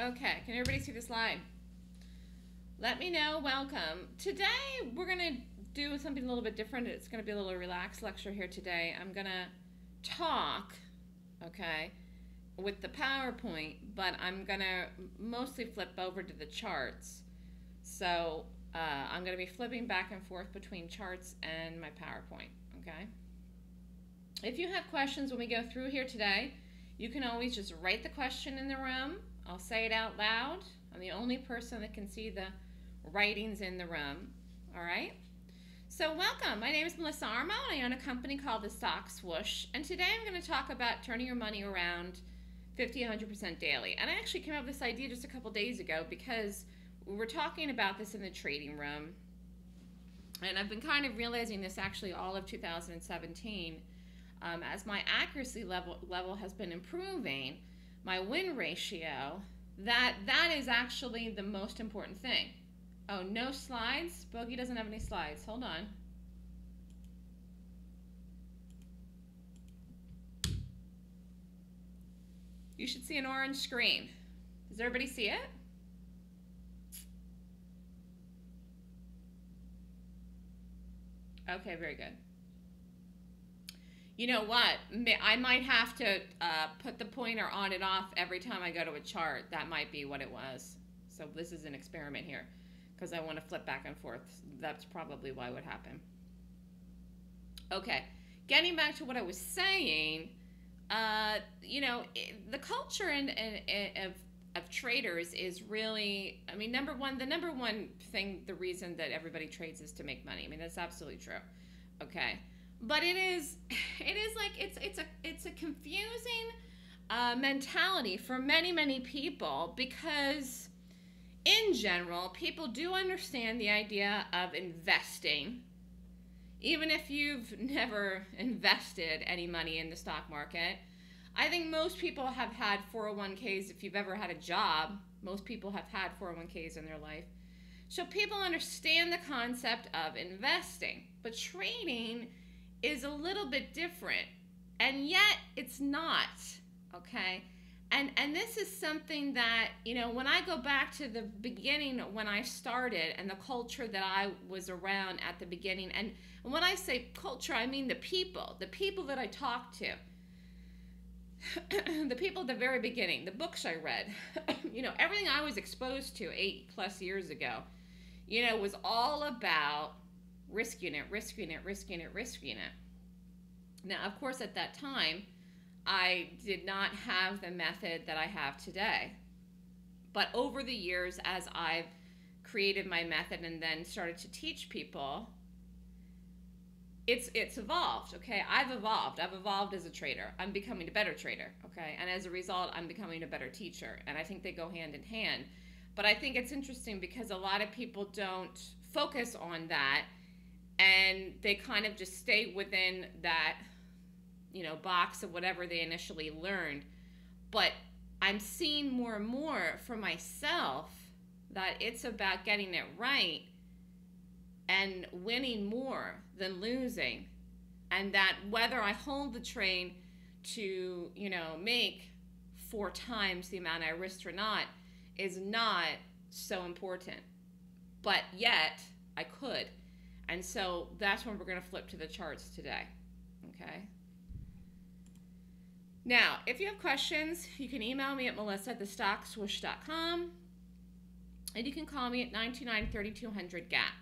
Okay, can everybody see the slide? Let me know. Welcome. Today we're going to do something a little bit different. It's going to be a little relaxed lecture here today. I'm going to talk, okay, with the PowerPoint, but I'm going to mostly flip over to the charts. So uh, I'm going to be flipping back and forth between charts and my PowerPoint, okay? If you have questions when we go through here today, you can always just write the question in the room. I'll say it out loud. I'm the only person that can see the writings in the room, all right? So welcome, my name is Melissa Armo and I own a company called The Stock Swoosh. And today I'm going to talk about turning your money around 50, 100% daily. And I actually came up with this idea just a couple days ago because we were talking about this in the trading room. And I've been kind of realizing this actually all of 2017 um, as my accuracy level, level has been improving, my win ratio, that that is actually the most important thing. Oh, no slides? Bogey doesn't have any slides. Hold on. You should see an orange screen. Does everybody see it? Okay, very good. You know what? I might have to uh, put the pointer on and off every time I go to a chart. That might be what it was. So this is an experiment here because I want to flip back and forth. That's probably why would happen. Okay, getting back to what I was saying, uh, you know, the culture and of of traders is really, I mean, number one, the number one thing, the reason that everybody trades is to make money. I mean, that's absolutely true. Okay, but it is, it is like it's it's a it's a confusing uh, mentality for many many people because in general, people do understand the idea of investing. Even if you've never invested any money in the stock market, I think most people have had 401ks. If you've ever had a job, most people have had 401ks in their life. So people understand the concept of investing, but trading is a little bit different. And yet it's not, okay? and and this is something that you know when i go back to the beginning when i started and the culture that i was around at the beginning and, and when i say culture i mean the people the people that i talked to the people at the very beginning the books i read you know everything i was exposed to eight plus years ago you know was all about risking it risking it risking it risking it now of course at that time I did not have the method that I have today. But over the years, as I've created my method and then started to teach people, it's it's evolved. Okay, I've evolved. I've evolved as a trader. I'm becoming a better trader. Okay, and as a result, I'm becoming a better teacher. And I think they go hand in hand. But I think it's interesting because a lot of people don't focus on that, and they kind of just stay within that you know box of whatever they initially learned. But i'm seeing more and more for myself that it's about getting it right and winning more than losing. And that whether i hold the train to you know make four times the amount i risked or not is not so important. But yet i could and so that's when we're going to flip to the charts today okay now, if you have questions, you can email me at melissa at thestockswoosh.com and you can call me at 929-3200 GAP.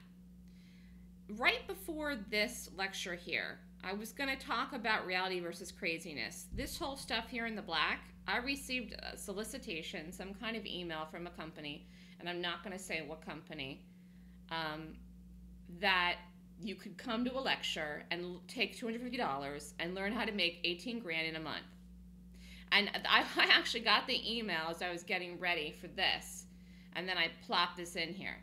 Right before this lecture here, I was going to talk about reality versus craziness. This whole stuff here in the black, I received a solicitation, some kind of email from a company, and I'm not going to say what company, um, that you could come to a lecture and take $250 and learn how to make 18 grand in a month. And I, actually got the email as I was getting ready for this. And then I plopped this in here.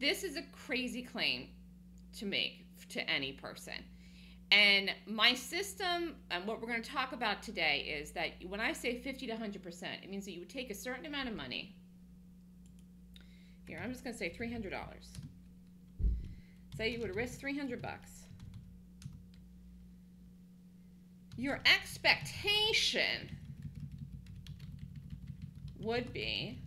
This is a crazy claim to make to any person. And my system, and what we're going to talk about today, is that when I say 50 to 100%, it means that you would take a certain amount of money. Here, I'm just going to say $300. Say you would risk 300 bucks. Your expectation would be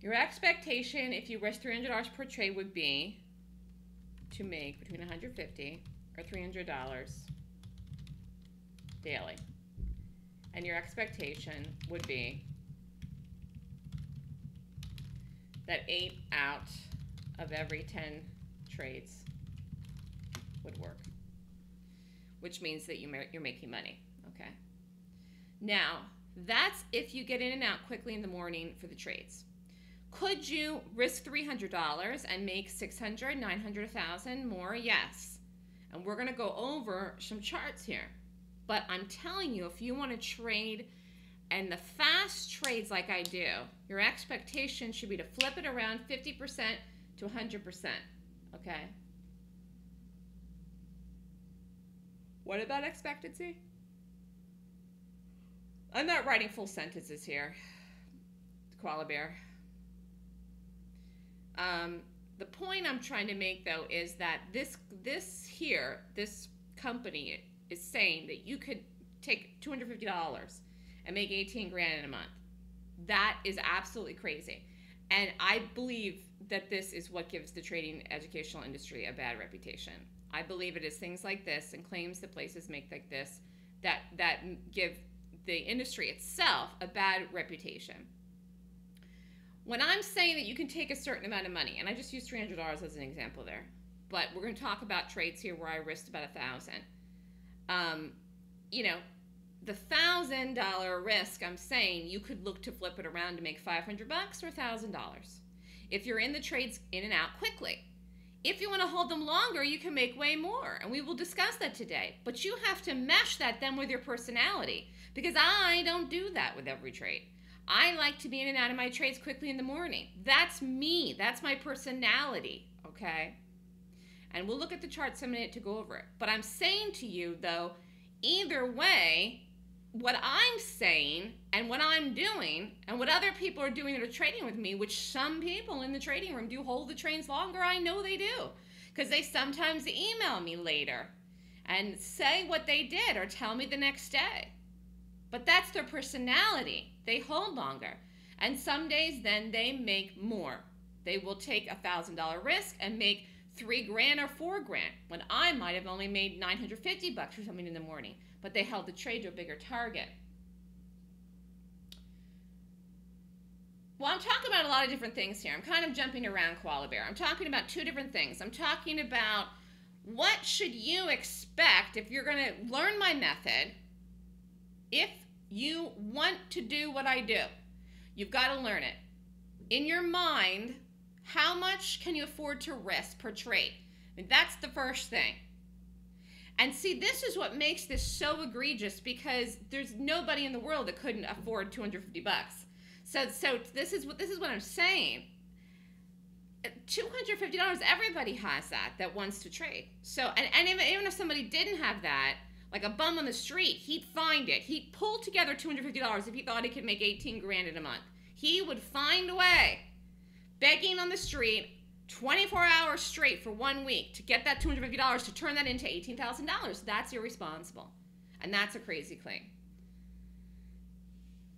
your expectation if you risk $300 per trade would be to make between 150 or $300 daily. And your expectation would be that 8 out of every 10 trades would work, which means that you you're making money. Okay. Now, that's if you get in and out quickly in the morning for the trades. Could you risk $300 and make 600, 900, 1000 more? Yes. And we're going to go over some charts here. But I'm telling you, if you want to trade and the fast trades like I do, your expectation should be to flip it around 50% to 100%. Okay? What about expectancy? I'm not writing full sentences here, koala bear. Um, the point I'm trying to make though is that this this here, this company is saying that you could take $250 and make 18 grand in a month. That is absolutely crazy. And I believe that this is what gives the trading educational industry a bad reputation. I believe it is things like this and claims that places make like this that that give the industry itself a bad reputation. When I'm saying that you can take a certain amount of money, and I just used $300 as an example there, but we're going to talk about trades here where I risked about a thousand. Um, you know, the thousand dollar risk, I'm saying you could look to flip it around to make 500 bucks or thousand dollars. If you're in the trades in and out quickly, if you want to hold them longer, you can make way more, and we will discuss that today. But you have to mesh that then with your personality because I don't do that with every trade. I like to be in and out of my trades quickly in the morning. That's me. That's my personality, okay? And we'll look at the charts in a minute to go over it. But I'm saying to you, though, either way, what I'm saying and what I'm doing and what other people are doing that are trading with me, which some people in the trading room do hold the trains longer, I know they do. Because they sometimes email me later and say what they did or tell me the next day. But that's their personality. They hold longer. And some days then they make more. They will take a thousand dollar risk and make three grand or four grand when I might have only made 950 bucks or something in the morning but they held the trade to a bigger target. Well, I'm talking about a lot of different things here. I'm kind of jumping around koala bear. I'm talking about two different things. I'm talking about what should you expect if you're going to learn my method if you want to do what I do. You've got to learn it. In your mind, how much can you afford to risk per trade? I mean, that's the first thing. And see, this is what makes this so egregious because there's nobody in the world that couldn't afford 250 bucks. So, so this is what this is what I'm saying. $250 everybody has that that wants to trade so and, and even, even if somebody didn't have that like a bum on the street he'd find it he'd pull together $250 if he thought he could make 18 grand in a month he would find a way begging on the street 24 hours straight for one week to get that $250 to turn that into $18,000. That's irresponsible. And that's a crazy claim.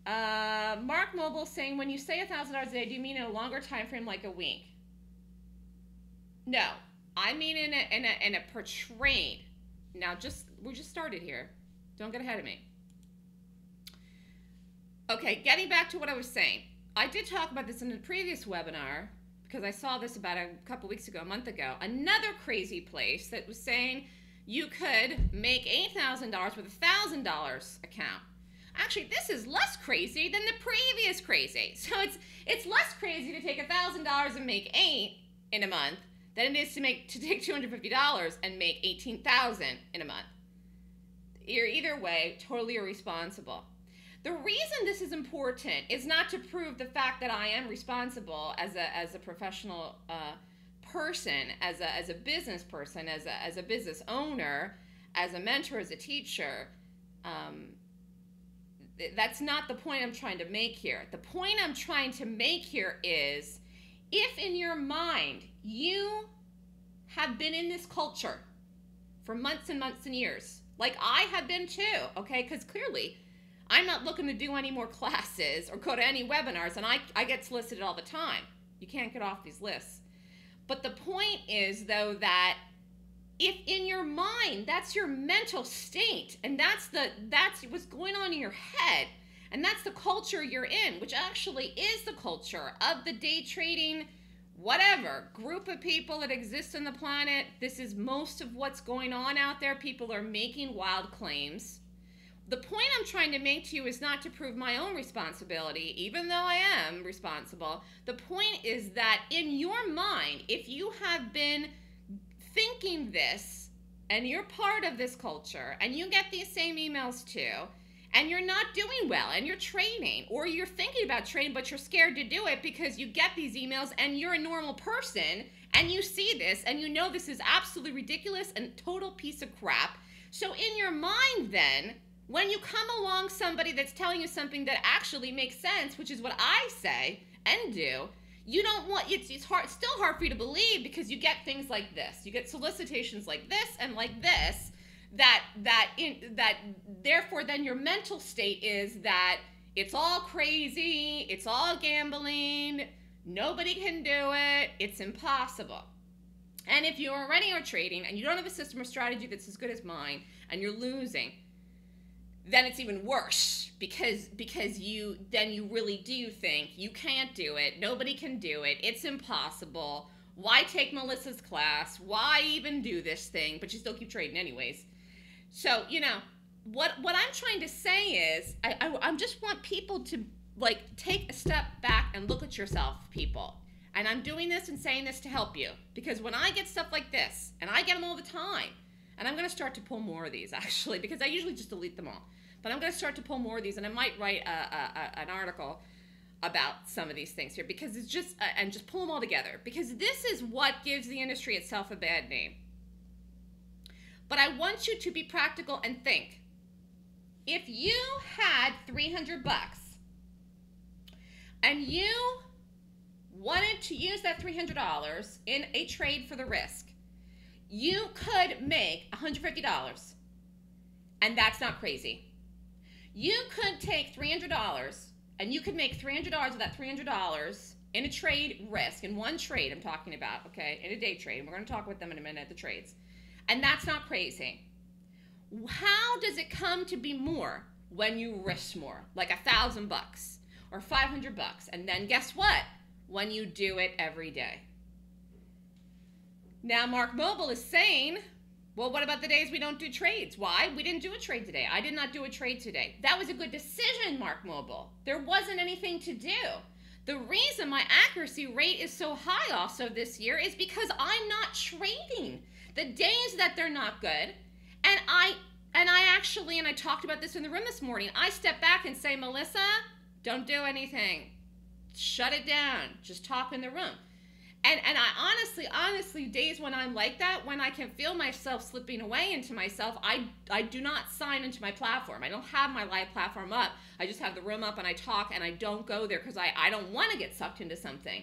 Uh, Mark Mobile saying, when you say $1,000 a day, do you mean in a longer time frame like a week? No, I mean in a, in a, in a per trade. Now, just we just started here. Don't get ahead of me. Okay, getting back to what I was saying. I did talk about this in a previous webinar because I saw this about a couple weeks ago, a month ago, another crazy place that was saying you could make $8,000 with a $1,000 account. Actually, this is less crazy than the previous crazy. So it's it's less crazy to take $1,000 and make 8 in a month than it is to make to take $250 and make 18,000 in a month. You're either way totally irresponsible. The reason this is important is not to prove the fact that I am responsible as a, as a professional uh, person, as a, as a business person, as a, as a business owner, as a mentor, as a teacher. Um, that's not the point I'm trying to make here. The point I'm trying to make here is if in your mind you have been in this culture for months and months and years, Like I have been too, okay? Because clearly I'm not looking to do any more classes or go to any webinars, and I, I get solicited all the time. You can't get off these lists. But the point is, though, that if in your mind that's your mental state and that's the that's what's going on in your head and that's the culture you're in which actually is the culture of the day trading whatever group of people that exist on the planet this is most of what's going on out there people are making wild claims the point i'm trying to make to you is not to prove my own responsibility even though i am responsible. The point is that in your mind if you have been thinking this and you're part of this culture and you get these same emails too and you're not doing well and you're training or you're thinking about training but you're scared to do it because you get these emails and you're a normal person and you see this and you know this is absolutely ridiculous and total piece of crap. So in your mind then when you come along somebody that's telling you something that actually makes sense which is what i say and do you don't want it's, it's hard still hard for you to believe because you get things like this. You get solicitations like this and like this that that in that therefore then your mental state is that it's all crazy it's all gambling nobody can do it it's impossible. And if you already are trading and you don't have a system or strategy that's as good as mine and you're losing then it's even worse because because you then you really do think you can't do it. Nobody can do it. It's impossible. Why take melissa's class? Why even do this thing? But you still keep trading anyways. So you know what what i'm trying to say is i i, I just want people to like take a step back and look at yourself people. And i'm doing this and saying this to help you because when i get stuff like this and i get them all the time and I'm going to start to pull more of these actually because I usually just delete them all. But I'm going to start to pull more of these and I might write a, a, a, an article about some of these things here because it's just, uh, and just pull them all together because this is what gives the industry itself a bad name. But I want you to be practical and think. If you had 300 bucks and you wanted to use that $300 in a trade for the risk, you could make $150 and that's not crazy. You could take $300 and you could make $300 of that $300 in a trade risk, in one trade I'm talking about, okay, in a day trade. And we're going to talk with them in a minute, the trades. And that's not crazy. How does it come to be more when you risk more? Like a thousand bucks or 500 bucks. And then guess what? When you do it every day. Now, Mark Mobile is saying, well, what about the days we don't do trades? Why? We didn't do a trade today. I did not do a trade today. That was a good decision, Mark Mobile. There wasn't anything to do. The reason my accuracy rate is so high also this year is because I'm not trading. The days that they're not good, and I and I actually and I talked about this in the room this morning. I step back and say, "Melissa, don't do anything. Shut it down. Just talk in the room." And and I honestly, honestly, days when I'm like that, when I can feel myself slipping away into myself, I I do not sign into my platform. I don't have my live platform up. I just have the room up and I talk and I don't go there because I, I don't want to get sucked into something.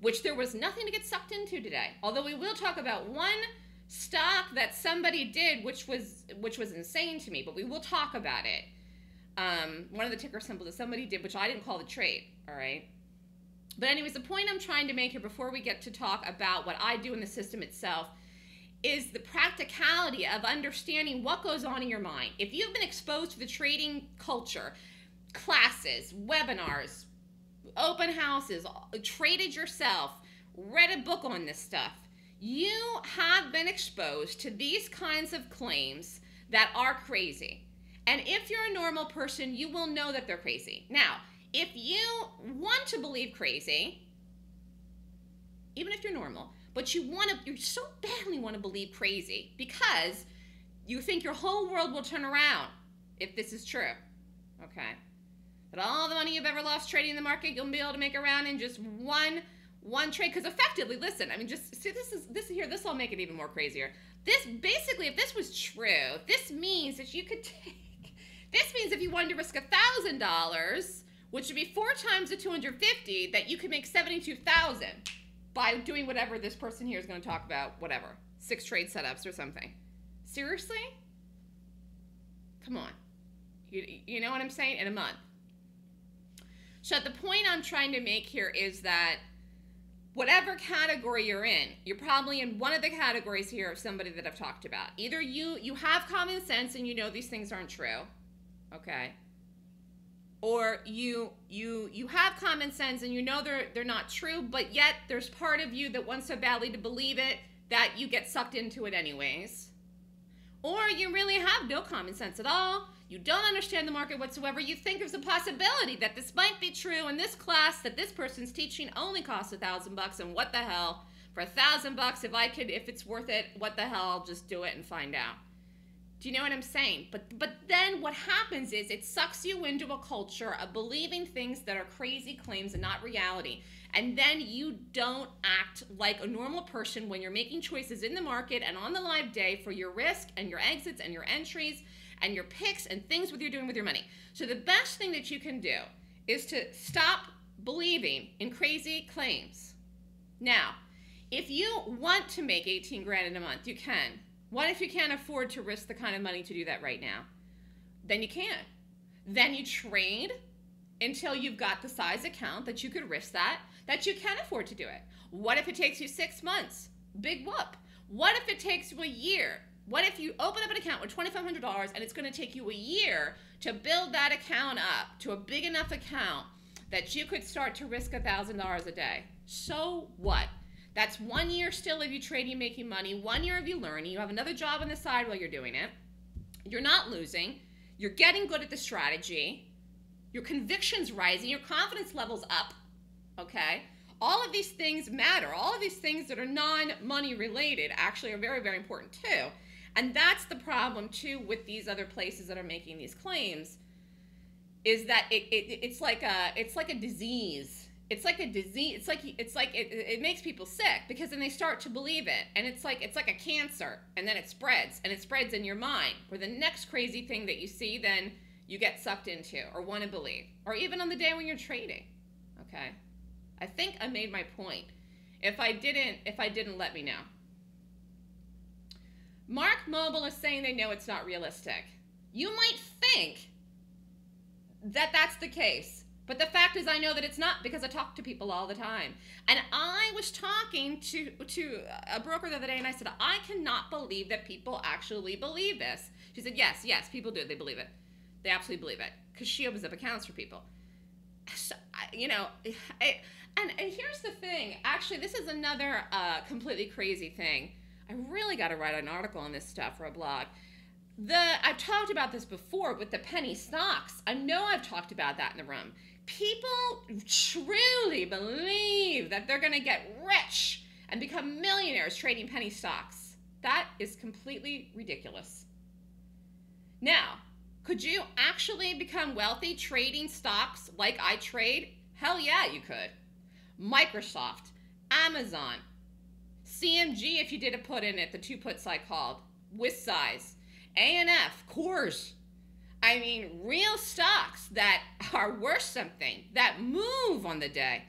Which there was nothing to get sucked into today. Although we will talk about one stock that somebody did, which was which was insane to me, but we will talk about it. Um, one of the ticker symbols that somebody did, which I didn't call the trade. All right. But anyways, the point I'm trying to make here before we get to talk about what I do in the system itself is the practicality of understanding what goes on in your mind. If you've been exposed to the trading culture, classes, webinars, open houses, traded yourself, read a book on this stuff, you have been exposed to these kinds of claims that are crazy. And if you're a normal person, you will know that they're crazy. Now, if you want to believe crazy, even if you're normal, but you want to, you so badly want to believe crazy because you think your whole world will turn around if this is true. Okay. That all the money you've ever lost trading the market, you'll be able to make around in just one one trade. Because effectively, listen, I mean, just see, this is this here. This will make it even more crazier. This basically, if this was true, this means that you could take. This means if you wanted to risk a thousand dollars which would be four times the 250 that you could make 72,000 by doing whatever this person here is going to talk about, whatever, six trade setups or something. Seriously? Come on. You, you know what I'm saying? In a month. So the point I'm trying to make here is that whatever category you're in, you're probably in one of the categories here of somebody that I've talked about. Either you you have common sense and you know these things aren't true. Okay? Or you you you have common sense and you know they're they're not true, but yet there's part of you that wants so badly to believe it that you get sucked into it anyways. Or you really have no common sense at all you don't understand the market whatsoever, you think there's a possibility that this might be true in this class that this person's teaching only costs a thousand bucks, and what the hell? For a thousand bucks, if I could, if it's worth it, what the hell? I'll just do it and find out. Do you know what I'm saying? But but then what happens is it sucks you into a culture of believing things that are crazy claims and not reality. And then you don't act like a normal person when you're making choices in the market and on the live day for your risk and your exits and your entries and your picks and things what you're doing with your money. So the best thing that you can do is to stop believing in crazy claims. Now, if you want to make 18 grand in a month, you can. What if you can't afford to risk the kind of money to do that right now? Then you can't. Then you trade until you've got the size account that you could risk that, that you can afford to do it. What if it takes you six months? Big whoop. What if it takes you a year? What if you open up an account with $2,500 and it's going to take you a year to build that account up to a big enough account that you could start to risk $1,000 a day? So what? That's one year still of you trading, making money, one year of you learning. You have another job on the side while you're doing it. You're not losing. You're getting good at the strategy. Your conviction's rising. Your confidence level's up. Okay? All of these things matter. All of these things that are non money related actually are very, very important too. And that's the problem too with these other places that are making these claims is that it, it it's like a it's like a disease. It's like a disease. It's like it's like it, it makes people sick because then they start to believe it, and it's like it's like a cancer, and then it spreads, and it spreads in your mind. Where the next crazy thing that you see, then you get sucked into or want to believe, or even on the day when you're trading. Okay, I think I made my point. If I didn't, if I didn't, let me know. Mark Mobile is saying they know it's not realistic. You might think that that's the case. But the fact is, I know that it's not because I talk to people all the time. And I was talking to to a broker the other day, and I said, I cannot believe that people actually believe this. She said, Yes, yes, people do. They believe it. They absolutely believe it because she opens up accounts for people. So, you know, I, and and here's the thing. Actually, this is another uh, completely crazy thing. I really got to write an article on this stuff for a blog. The I've talked about this before with the penny stocks. I know I've talked about that in the room. People truly believe that they're going to get rich and become millionaires trading penny stocks. That is completely ridiculous. Now, could you actually become wealthy trading stocks like I trade? Hell yeah, you could. Microsoft, Amazon, CMG, if you did a put in it, the two puts I called, with size, ANF, Coors. I mean, real stocks that are worth something, that move on the day.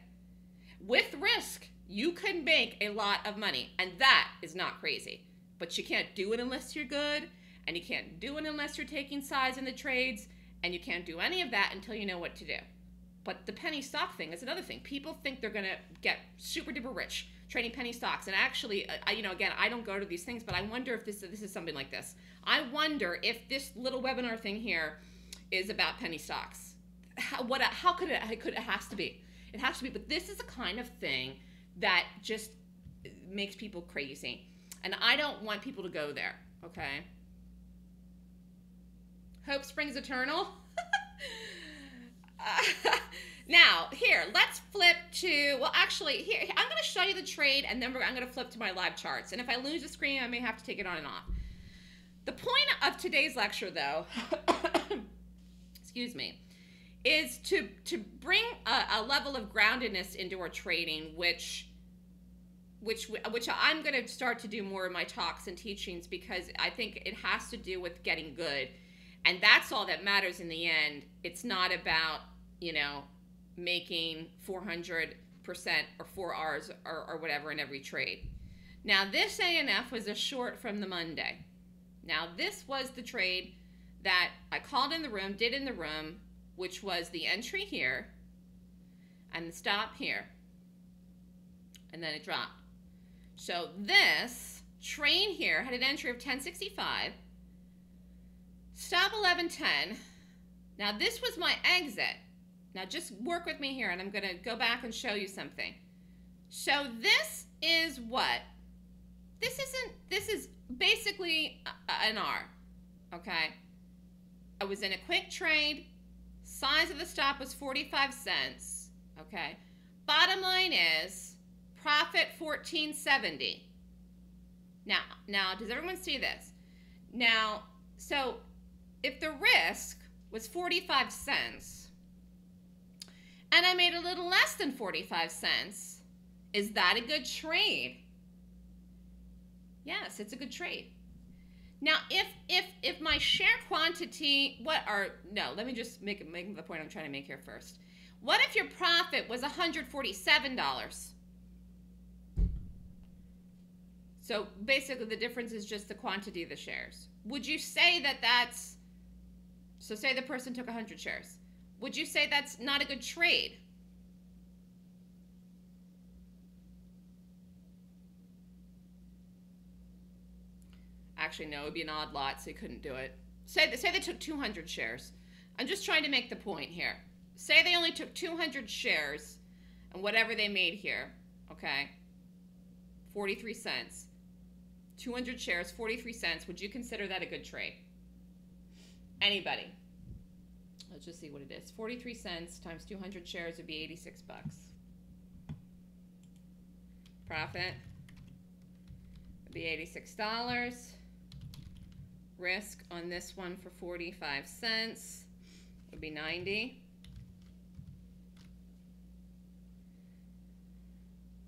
With risk, you can make a lot of money, and that is not crazy. But you can't do it unless you're good, and you can't do it unless you're taking size in the trades, and you can't do any of that until you know what to do. But the penny stock thing is another thing. People think they're going to get super duper rich trading penny stocks. And actually, uh, I, you know, again, I don't go to these things, but I wonder if this this is something like this. I wonder if this little webinar thing here is about penny stocks. How, what? How could it? It could. It has to be. It has to be. But this is the kind of thing that just makes people crazy, and I don't want people to go there. Okay. Hope springs eternal. Now, here, let's flip to, well, actually, here, I'm going to show you the trade, and then I'm going to flip to my live charts. And if I lose the screen, I may have to take it on and off. The point of today's lecture, though, excuse me, is to, to bring a, a level of groundedness into our trading, which which which I'm going to start to do more in my talks and teachings because I think it has to do with getting good, and that's all that matters in the end. It's not about you know making 400% or 4 R's or, or whatever in every trade. Now, this ANF was a short from the Monday. Now, this was the trade that I called in the room, did in the room, which was the entry here and the stop here. And then it dropped. So this train here had an entry of 1065, stop 1110. Now this was my exit. Now just work with me here and I'm going to go back and show you something. So this is what? This isn't, this is basically an R, okay? I was in a quick trade. Size of the stop was 45 cents, okay? Bottom line is profit 1470. Now, now does everyone see this? Now, so if the risk was 45 cents I made a little less than 45 cents, is that a good trade? Yes, it's a good trade. Now, if if if my share quantity, what are no? Let me just make make the point I'm trying to make here first. What if your profit was $147? So basically, the difference is just the quantity of the shares. Would you say that that's so? Say the person took 100 shares. Would you say that's not a good trade? Actually, no, it would be an odd lot, so you couldn't do it. Say, say they took 200 shares. I'm just trying to make the point here. Say they only took 200 shares and whatever they made here, okay? 43 cents. 200 shares, 43 cents. Would you consider that a good trade? Anybody? Let's just see what it is. 43 cents times 200 shares would be 86 bucks. Profit would be $86. Risk on this one for 45 cents would be 90.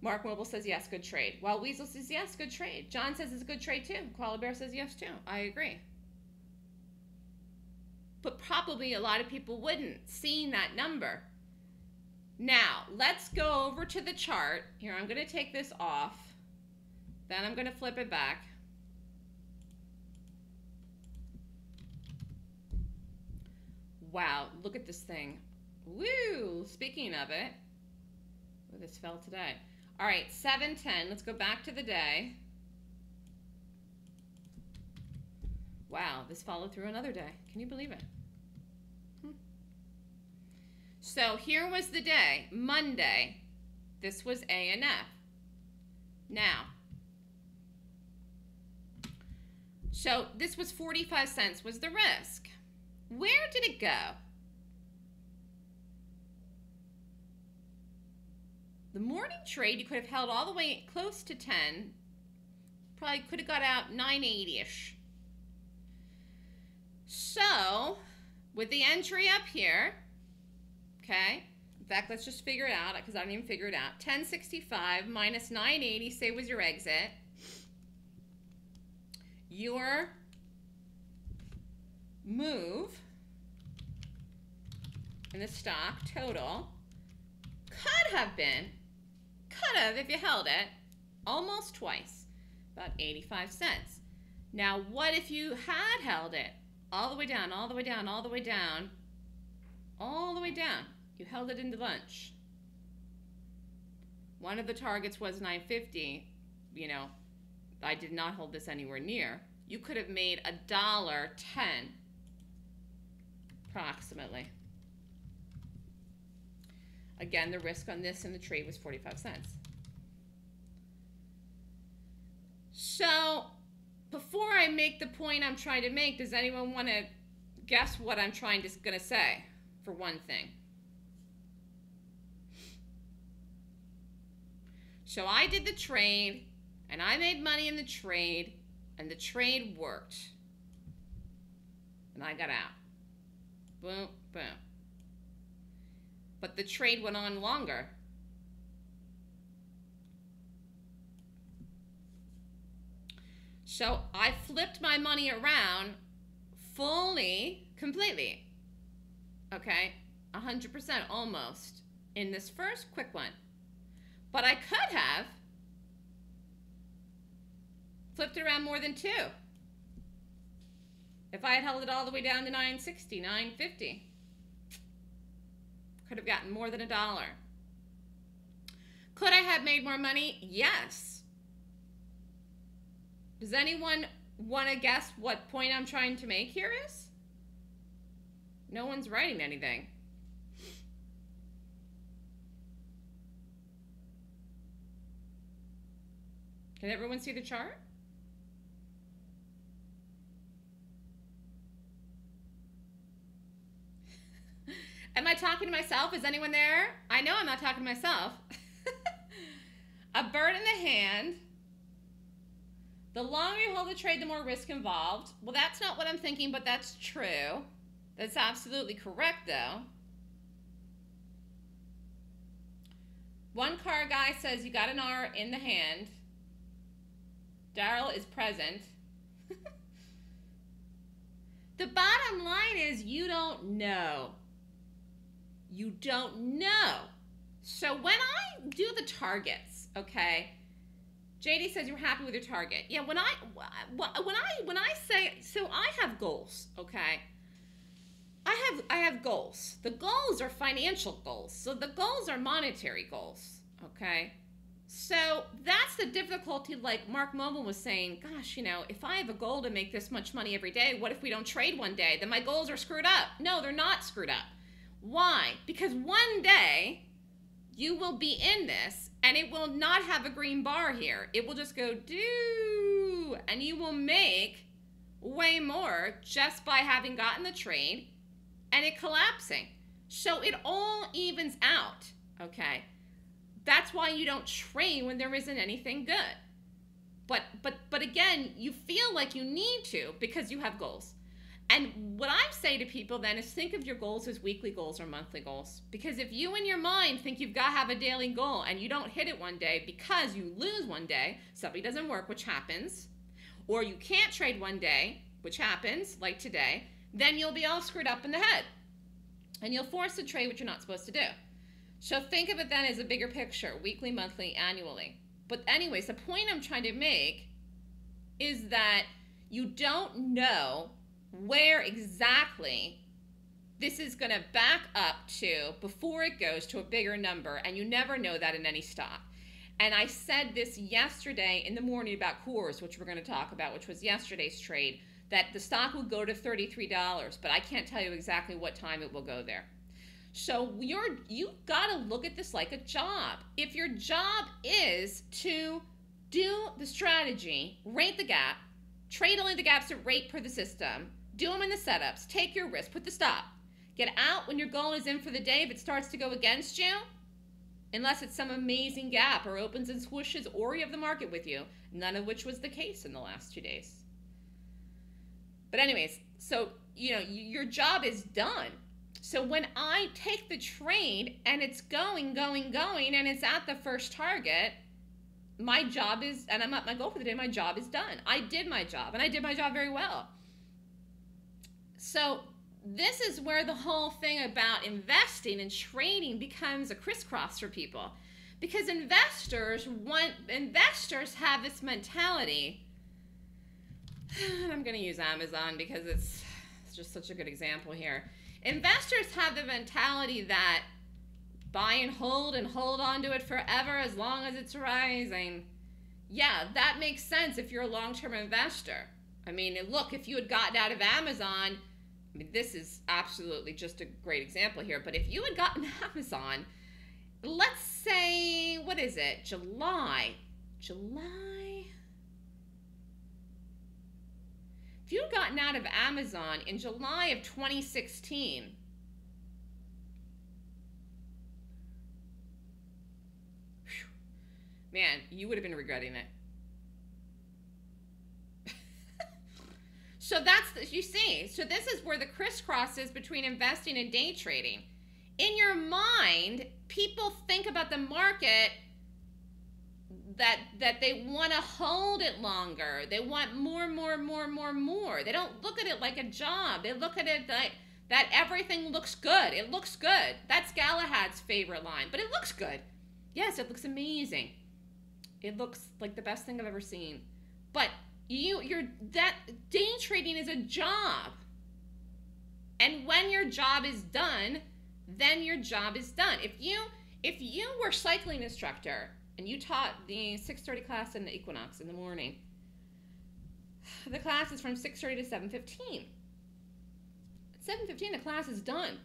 Mark Mobile says yes, good trade. While Weasel says yes, good trade. John says it's a good trade too. Koala Bear says yes too. I agree. But probably a lot of people wouldn't seeing that number. Now, let's go over to the chart. Here, I'm going to take this off. Then I'm going to flip it back. Wow, look at this thing. Woo! Speaking of it, this fell today. All right, 710. Let's go back to the day. Wow, this followed through another day. Can you believe it? Hmm. So here was the day, Monday. This was A and F. Now, so this was 45 cents was the risk. Where did it go? The morning trade, you could have held all the way close to 10. Probably could have got out 980-ish. So, with the entry up here, okay, in fact, let's just figure it out because I didn't even figure it out. 1065 minus 980, say was your exit. Your move in the stock total could have been, could have if you held it, almost twice, about 85 cents. Now, what if you had held it all the way down, all the way down, all the way down, all the way down? You held it into lunch. One of the targets was 950. You know, I did not hold this anywhere near. You could have made a dollar ten approximately. Again, the risk on this in the trade was 45 cents. So before I make the point I'm trying to make, does anyone want to guess what I'm trying to going to say for one thing? So I did the trade and I made money in the trade and the trade worked. And I got out. Boom, boom. But the trade went on longer. So I flipped my money around fully, completely. Okay? 100% almost in this first quick one. But I could have flipped around more than two. If I had held it all the way down to 960, 950, could have gotten more than a dollar. Could I have made more money? Yes. Does anyone want to guess what point I'm trying to make here is? No one's writing anything. Can everyone see the chart? Am I talking to myself? Is anyone there? I know I'm not talking to myself. a bird in the hand. The longer you hold the trade, the more risk involved. Well, that's not what I'm thinking, but that's true. That's absolutely correct, though. One car guy says you got an R in the hand. Daryl is present. the bottom line is you don't know. You don't know. So when I do the targets, okay, JD says you're happy with your target. Yeah, when I when I when I say so I have goals, okay? I have I have goals. The goals are financial goals. So the goals are monetary goals, okay? So that's the difficulty, like Mark Moblin was saying, gosh, you know, if I have a goal to make this much money every day, what if we don't trade one day? Then my goals are screwed up. No, they're not screwed up. Why? Because one day you will be in this and it will not have a green bar here. It will just go do and you will make way more just by having gotten the trade and it collapsing. So it all evens out, okay? That's why you don't trade when there isn't anything good. But but but again, you feel like you need to because you have goals. And what I say to people then is think of your goals as weekly goals or monthly goals. Because if you in your mind think you've got to have a daily goal and you don't hit it one day because you lose one day, something doesn't work, which happens, or you can't trade one day, which happens, like today, then you'll be all screwed up in the head. And you'll force to trade what you're not supposed to do. So think of it then as a bigger picture, weekly, monthly, annually. But anyways, the point I'm trying to make is that you don't know where exactly this is going to back up to before it goes to a bigger number, and you never know that in any stock. And I said this yesterday in the morning about Coors, which we're going to talk about, which was yesterday's trade, that the stock will go to $33, but I can't tell you exactly what time it will go there. So you're you got to look at this like a job. If your job is to do the strategy, rate the gap, trade only the gaps that rate per the system, do them in the setups. Take your risk. Put the stop. Get out when your goal is in for the day. If it starts to go against you, unless it's some amazing gap or opens and swooshes or you have the market with you, none of which was the case in the last two days. But, anyways, so, you know, your job is done. So when I take the trade and it's going, going, going, and it's at the first target, my job is, and I'm at my goal for the day, my job is done. I did my job, and I did my job very well. So this is where the whole thing about investing and trading becomes a crisscross for people. Because investors want investors have this mentality and i'm going to use amazon because it's, it's just such a good example here. Investors have the mentality that buy and hold and hold on to it forever as long as it's rising. Yeah that makes sense if you're a long-term investor. I mean look if you had gotten out of amazon I mean, this is absolutely just a great example here, but if you had gotten Amazon, let's say, what is it? July. July. If you had gotten out of Amazon in July of 2016, man, you would have been regretting it. So that's the, you see. So this is where the crisscross is between investing and day trading. In your mind, people think about the market that that they want to hold it longer. They want more, more, more, more, more. They don't look at it like a job. They look at it like that everything looks good. It looks good. That's Galahad's favorite line, but it looks good. Yes, it looks amazing. It looks like the best thing I've ever seen. But You you're that day trading is a job. And when your job is done, then your job is done. If you if you were cycling instructor and you taught the 6:30 class in the Equinox in the morning, the class is from 6:30 to 7:15. 7:15 the class is done.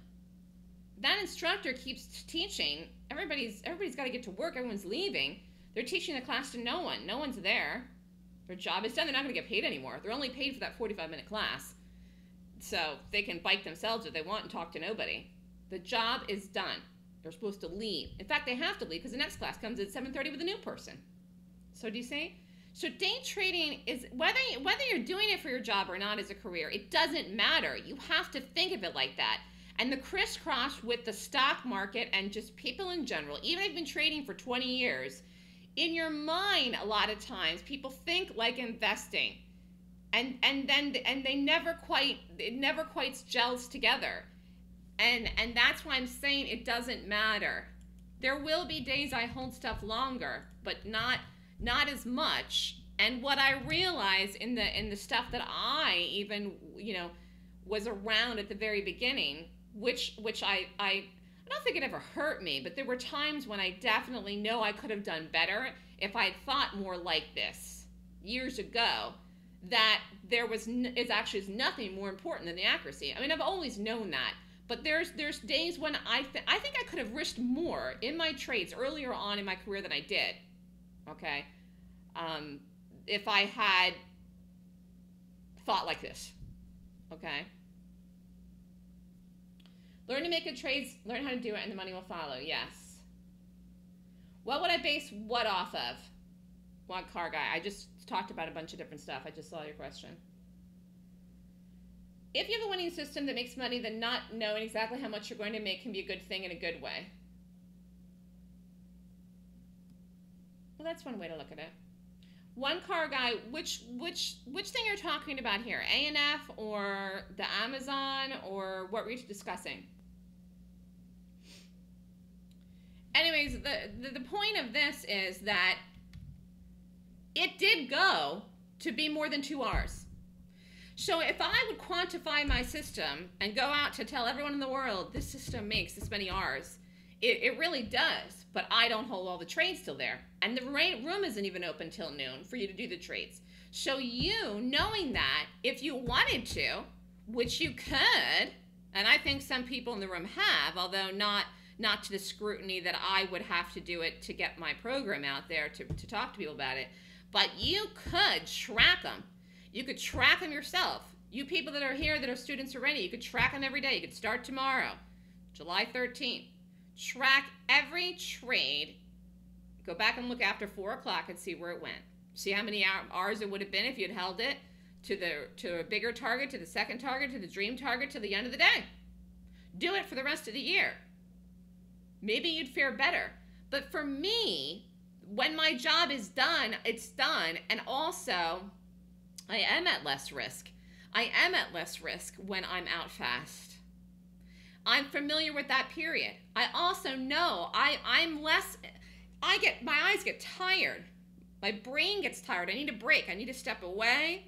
That instructor keeps teaching. Everybody's everybody's got to get to work. Everyone's leaving. They're teaching the class to no one. No one's there. Their job is done. They're not going to get paid anymore. They're only paid for that 45 minute class. So they can bike themselves if they want and talk to nobody. The job is done. They're supposed to leave. In fact, they have to leave because the next class comes at 7:30 with a new person. So do you see? So day trading is whether whether you're doing it for your job or not as a career, it doesn't matter. You have to think of it like that. And the crisscross with the stock market and just people in general, even if you've been trading for 20 years, in your mind a lot of times people think like investing. And and then and they never quite it never quite gels together and and that's why i'm saying it doesn't matter there will be days i hold stuff longer but not not as much and what i realized in the in the stuff that i even you know was around at the very beginning which which i i I don't think it ever hurt me, but there were times when I definitely know I could have done better if I had thought more like this years ago. That there was is actually is nothing more important than the accuracy. I mean, I've always known that, but there's there's days when I th- I think I could have risked more in my trades earlier on in my career than I did. Okay, um, if I had thought like this. Okay. Learn to make good trades. Learn how to do it, and the money will follow. Yes. What would I base what off of? What car guy? I just talked about a bunch of different stuff. I just saw your question if you have a winning system that makes money, then not knowing exactly how much you're going to make can be a good thing in a good way. Well, that's one way to look at it. One car guy, which which which thing are you're talking about here? A and F or the Amazon or what were you discussing? Anyways, the, the, the point of this is that it did go to be more than two R's. So if I would quantify my system and go out to tell everyone in the world this system makes this many R's, it, it really does. But I don't hold all the trades till there. And the room isn't even open till noon for you to do the trades. So you, knowing that, if you wanted to, which you could, and I think some people in the room have, although not not to the scrutiny that I would have to do it to get my program out there to, to talk to people about it, but you could track them you could track them yourself. You people that are here that are students already, you could track them every day. You could start tomorrow, July 13th. Track every trade. Go back and look after 4 o'clock and see where it went. See how many hours it would have been if you'd held it to the to a bigger target, to the second target, to the dream target, to the end of the day. Do it for the rest of the year. Maybe you'd fare better. But for me, when my job is done, it's done. And also, I am at less risk. I am at less risk when I'm out fast. I'm familiar with that period. I also know I, I'm less, I get, my eyes get tired. My brain gets tired. I need a break. I need to step away.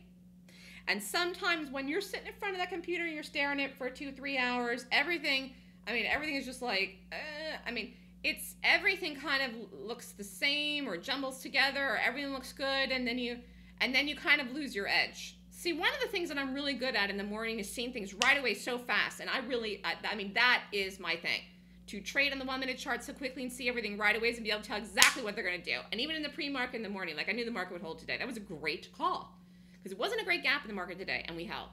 And sometimes when you're sitting in front of that computer and you're staring at it for two, three hours, everything, I mean, everything is just like, uh, I mean, it's everything kind of looks the same or jumbles together or everything looks good. And then you, and then you kind of lose your edge. See, one of the things that I'm really good at in the morning is seeing things right away so fast. And I really, I, I mean, that is my thing. To trade on the one minute chart so quickly and see everything right away and be able to tell exactly what they're going to do. And even in the pre market in the morning, like I knew the market would hold today. That was a great call because it wasn't a great gap in the market today and we held.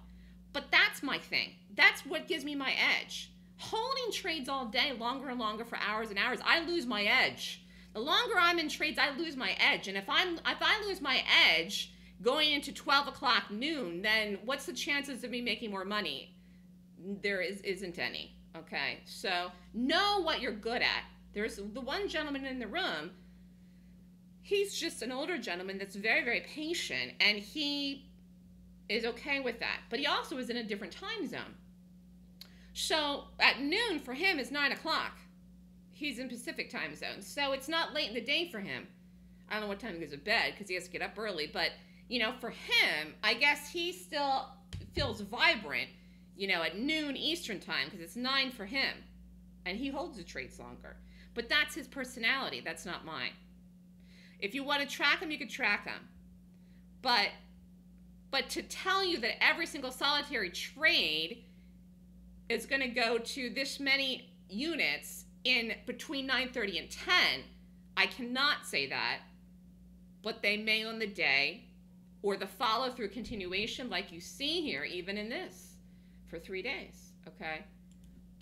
But that's my thing. That's what gives me my edge. Holding trades all day, longer and longer for hours and hours, I lose my edge. The longer I'm in trades, I lose my edge. And if I'm if I lose my edge, going into 12 o'clock noon, then what's the chances of me making more money? There is, isn't any. Okay, so know what you're good at. There's the one gentleman in the room, he's just an older gentleman that's very, very patient, and he is okay with that. But he also is in a different time zone. So at noon for him is 9 o'clock. He's in Pacific time zone. So it's not late in the day for him. I don't know what time he goes to bed because he has to get up early, but you know, for him, I guess he still feels vibrant, you know, at noon Eastern time because it's nine for him, and he holds the trades longer. But that's his personality. That's not mine. If you want to track him, you could track him. But but to tell you that every single solitary trade is going to go to this many units in between 9:30 and 10, I cannot say that. But they may on the day or the follow through continuation like you see here even in this for 3 days, okay?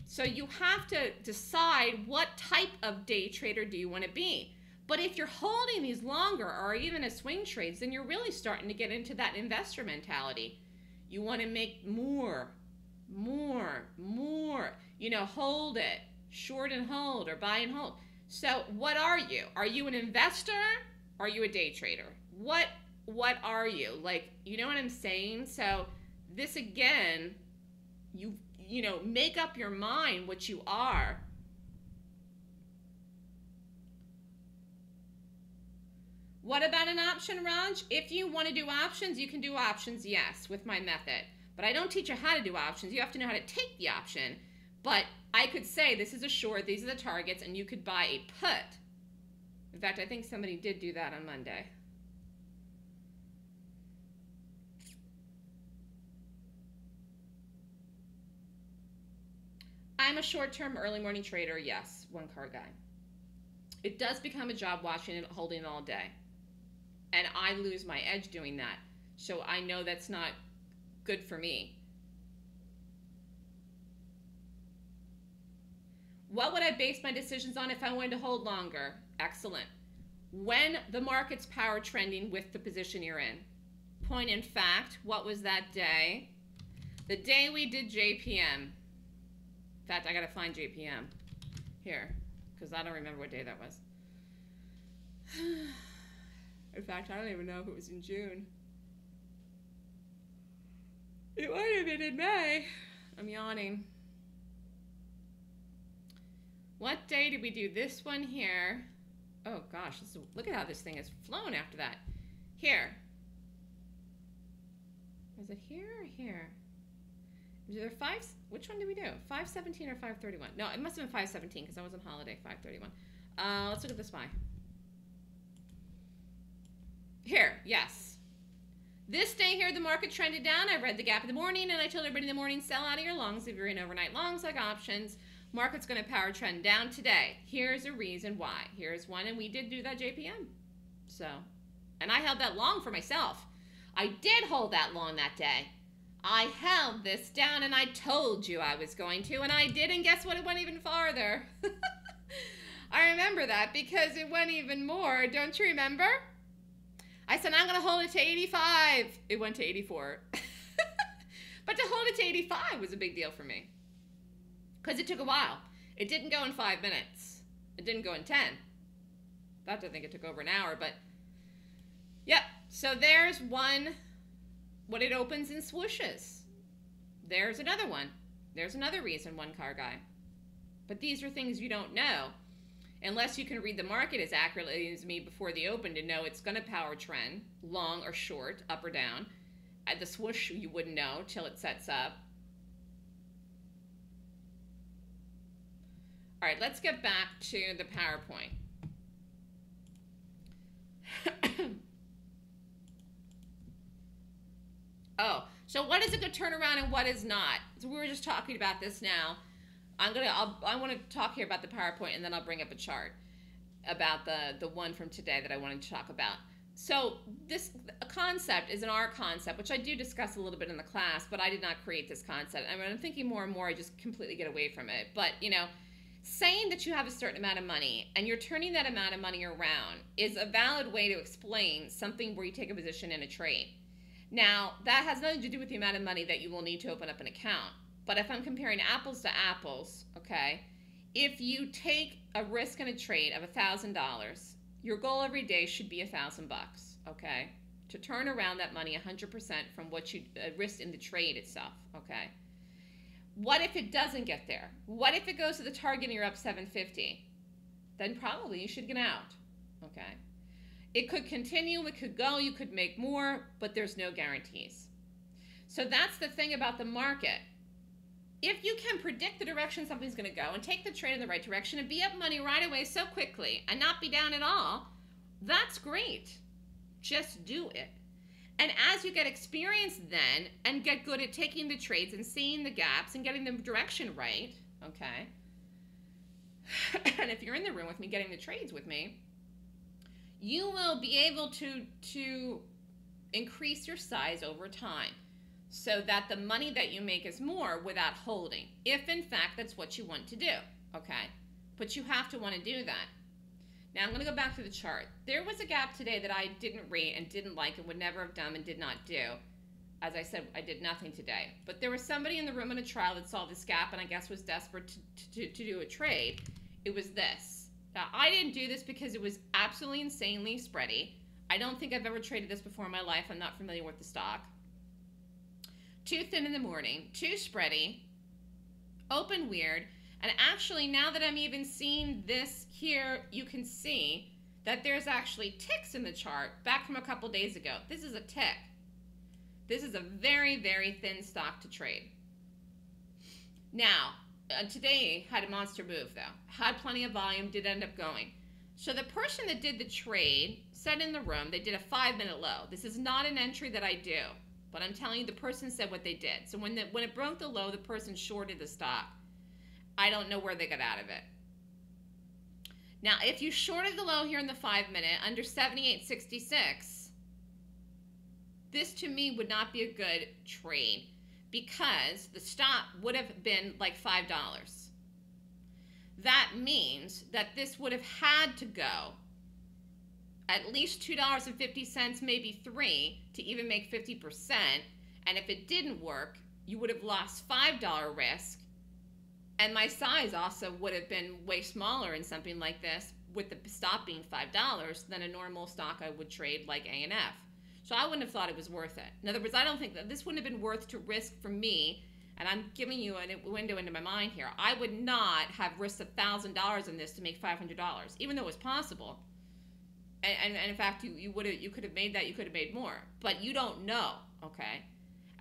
So you have to decide what type of day trader do you want to be. But if you're holding these longer or even as swing trades, then you're really starting to get into that investor mentality. You want to make more, more, more. You know, hold it, short and hold, or buy and hold. So, what are you? Are you an investor? Are you a day trader? What what are you? Like, you know what I'm saying? So, this again, you you know, make up your mind what you are What about an option, Raj? If you want to do options, you can do options, yes, with my method. But I don't teach you how to do options. You have to know how to take the option. But I could say this is a short, these are the targets, and you could buy a put. In fact, I think somebody did do that on Monday. I'm a short-term early morning trader, yes, one car guy. It does become a job watching and holding it all day and I lose my edge doing that. So I know that's not good for me. What would I base my decisions on if I wanted to hold longer? Excellent. When the market's power trending with the position you're in. Point in fact, what was that day? The day we did JPM. In fact, I got to find JPM here because I don't remember what day that was. In fact, I don't even know if it was in June. It might have been in May. I'm yawning. What day did we do this one here? Oh gosh, is, look at how this thing has flown after that. Here. Was it here or here? Was there five? Which one did we do? 517 or 531? No, it must have been 517 because I was on holiday, 531. Uh, let's look at the SPY. Here, yes. This day here, the market trended down. I read the gap in the morning and I told everybody in the morning, sell out of your longs if you're in overnight longs like options. Market's going to power trend down today. Here's a reason why. Here's one, and we did do that JPM. So, and I held that long for myself. I did hold that long that day. I held this down and I told you I was going to, and I did, and guess what? It went even farther. I remember that because it went even more. Don't you remember? I said, I'm going to hold it to 85. It went to 84. but to hold it to 85 was a big deal for me because it took a while. It didn't go in five minutes, it didn't go in 10. In fact, I think it took over an hour, but yep. So there's one, what it opens and swooshes. There's another one. There's another reason one car guy. But these are things you don't know unless you can read the market as accurately as me before the open to know it's going to power trend, long or short, up or down. At the swoosh, you wouldn't know till it sets up. All right, let's get back to the PowerPoint. oh, so what is a good turnaround and what is not? So we were just talking about this now. I'm gonna I'll, I want to talk here about the PowerPoint and then I'll bring up a chart about the the one from today that I wanted to talk about. So this a concept is an R concept, which I do discuss a little bit in the class, but I did not create this concept. I mean, I'm thinking more and more, I just completely get away from it. But you know, saying that you have a certain amount of money and you're turning that amount of money around is a valid way to explain something where you take a position in a trade. Now, that has nothing to do with the amount of money that you will need to open up an account. But if I'm comparing apples to apples, okay, if you take a risk in a trade of $1,000, your goal every day should be a 1000 bucks, okay? To turn around that money 100% from what you uh, in the trade itself, okay? What if it doesn't get there? What if it goes to the target and you're up 750? Then probably you should get out, okay? It could continue, it could go, you could make more, but there's no guarantees. So that's the thing about the market. If you can predict the direction something's going to go and take the trade in the right direction and be up money right away so quickly and not be down at all, that's great. Just do it. And as you get experience then and get good at taking the trades and seeing the gaps and getting the direction right, okay? and if you're in the room with me getting the trades with me, you will be able to to increase your size over time so that the money that you make is more without holding. If in fact that's what you want to do, okay? But you have to want to do that. Now I'm going to go back to the chart. There was a gap today that I didn't rate and didn't like and would never have done and did not do. As I said, I did nothing today. But there was somebody in the room in a trial that saw this gap and I guess was desperate to, to, to do a trade. It was this. Now, I didn't do this because it was absolutely insanely spready. I don't think I've ever traded this before in my life. I'm not familiar with the stock. Too thin in the morning, too spready, open weird, and actually, now that I'm even seeing this here, you can see that there's actually ticks in the chart back from a couple days ago. This is a tick. This is a very, very thin stock to trade. Now, uh, today had a monster move though. Had plenty of volume, did end up going. So the person that did the trade said in the room, they did a five minute low. This is not an entry that I do, but I'm telling you, the person said what they did. So when the, when it broke the low, the person shorted the stock. I don't know where they got out of it. Now, if you shorted the low here in the five minute under 78.66, this to me would not be a good trade because the stop would have been like $5. That means that this would have had to go at least $2.50, maybe 3 to even make 50%. And if it didn't work, you would have lost $5 risk and my size also would have been way smaller in something like this with the stop being $5 than a normal stock I would trade like A&F. So I wouldn't have thought it was worth it. In other words, I don't think that this wouldn't have been worth to risk for me. And I'm giving you a window into my mind here. I would not have risked $1,000 in this to make $500, even though it was possible. And, and, and in fact, you, you would have you could have made that. You could have made more, but you don't know. Okay.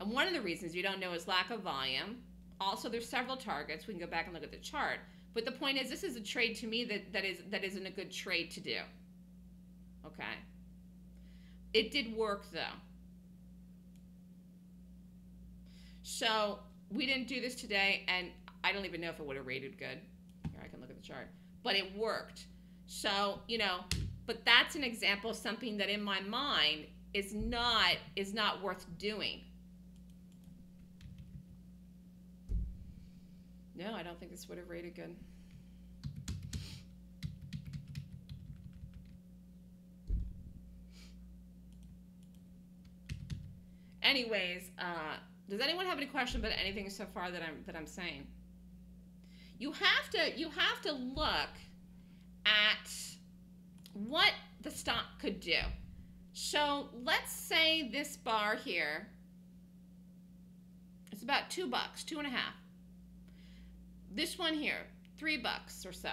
And one of the reasons you don't know is lack of volume also, there's several targets. We can go back and look at the chart. But the point is, this is a trade to me that, that is that isn't a good trade to do. Okay. It did work though. So we didn't do this today, and I don't even know if it would have rated good. Here, I can look at the chart. But it worked. So, you know, but that's an example of something that in my mind is not is not worth doing. No, I don't think this would have rated good. Anyways, uh, does anyone have any question about anything so far that I'm that I'm saying? You have to you have to look at what the stock could do. So let's say this bar here, it's about two bucks, two and a half. This one here, three bucks or so.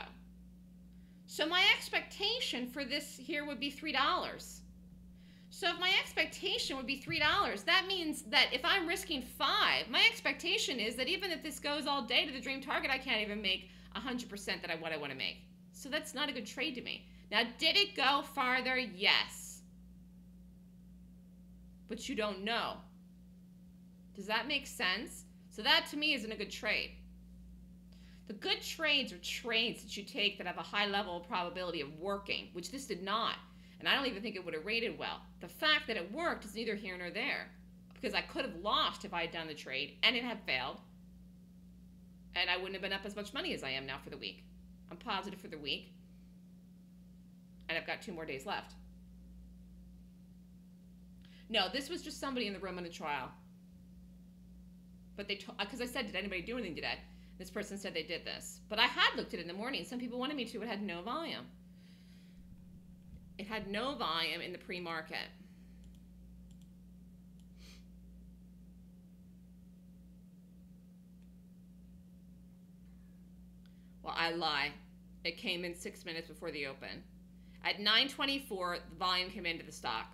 So my expectation for this here would be $3. So if my expectation would be $3, that means that if I'm risking five, my expectation is that even if this goes all day to the dream target, I can't even make 100% that I what I want to make. So that's not a good trade to me. Now, did it go farther? Yes. But you don't know. Does that make sense? So that to me isn't a good trade. The good trades are trades that you take that have a high level of probability of working, which this did not. And I don't even think it would have rated well. The fact that it worked is neither here nor there. Because I could have lost if I had done the trade and it had failed. And I wouldn't have been up as much money as I am now for the week. I'm positive for the week. And I've got two more days left. No, this was just somebody in the room on a trial. But they, because uh, I said, did anybody do anything today? This person said they did this. But I had looked at it in the morning. Some people wanted me to. It had no volume. It had no volume in the pre-market. Well, I lie. It came in six minutes before the open. At 924, the volume came into the stock.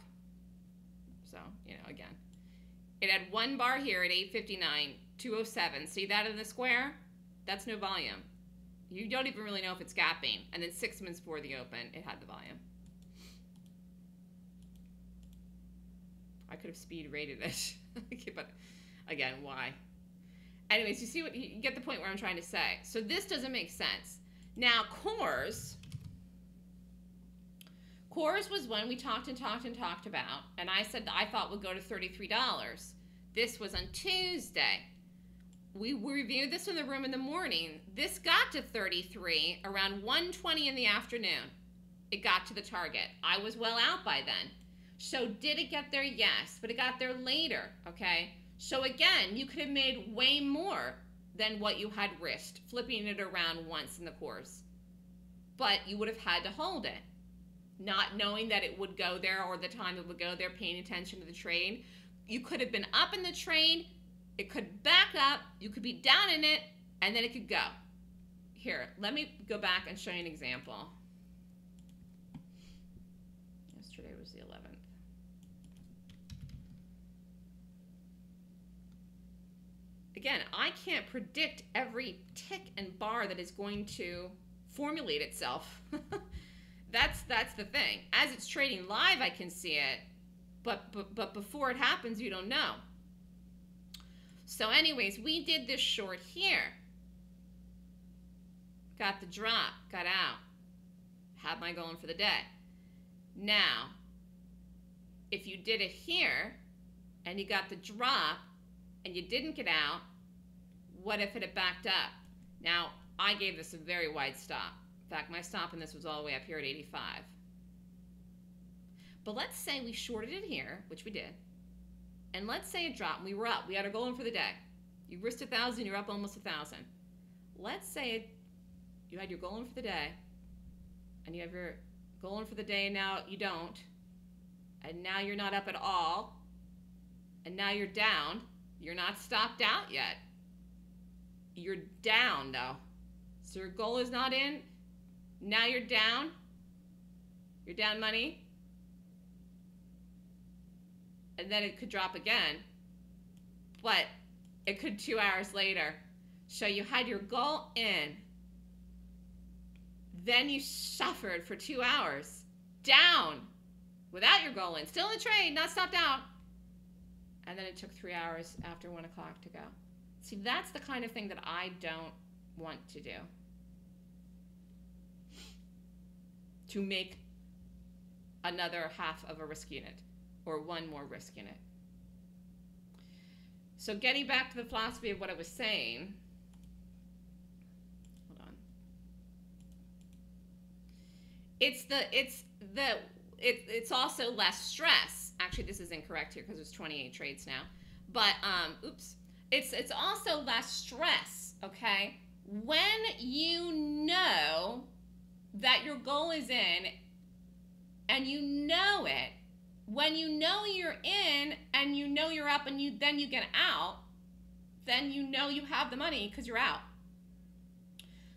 So, you know, again. It had one bar here at 859, 207. See that in the square? That's no volume. You don't even really know if it's gapping. And then six minutes before the open, it had the volume. I could have speed rated it. but again, why? Anyways, you see what you get the point where I'm trying to say. So this doesn't make sense. Now, Coors, Coors was one we talked and talked and talked about, and I said I thought would go to $33. This was on Tuesday. We reviewed this in the room in the morning. This got to 33 around 1:20 in the afternoon. It got to the target. I was well out by then. So did it get there? Yes, but it got there later, okay? So again, you could have made way more than what you had risked flipping it around once in the course. But you would have had to hold it, not knowing that it would go there or the time it would go there, paying attention to the train. You could have been up in the train, it could back up, you could be down in it, and then it could go. Here, let me go back and show you an example. Yesterday was the 11th. Again, I can't predict every tick and bar that is going to formulate itself. that's that's the thing. As it's trading live, I can see it, but, but but before it happens, you don't know. So anyways, we did this short here. Got the drop, got out. Had my going for the day. Now, if you did it here and you got the drop and you didn't get out, what if it had backed up? Now, I gave this a very wide stop. Fact, my stop in this was all the way up here at 85. But let's say we shorted it here, which we did, and let's say it dropped and we were up. We had our goal in for the day. You risked a thousand, you're up almost a thousand. Let's say it, you had your goal in for the day, and you have your goal in for the day, and now you don't, and now you're not up at all, and now you're down. You're not stopped out yet. You're down though. So your goal is not in. Now you're down. You're down money and then it could drop again. But it could two hours later So you had your goal in. Then you suffered for two hours down without your goal in, still in the trade, not stopped out. And then it took three hours after one o'clock to go. See, that's the kind of thing that I don't want to do. To make another half of a risk unit or one more risk unit. So getting back to the philosophy of what I was saying, hold on. It's the it's the it, it's also less stress. Actually, this is incorrect here because there's 28 trades now. But um, oops, it's it's also less stress. Okay, when you know that your goal is in, and you know it, when you know you're in and you know you're up and you then you get out, then you know you have the money because you're out.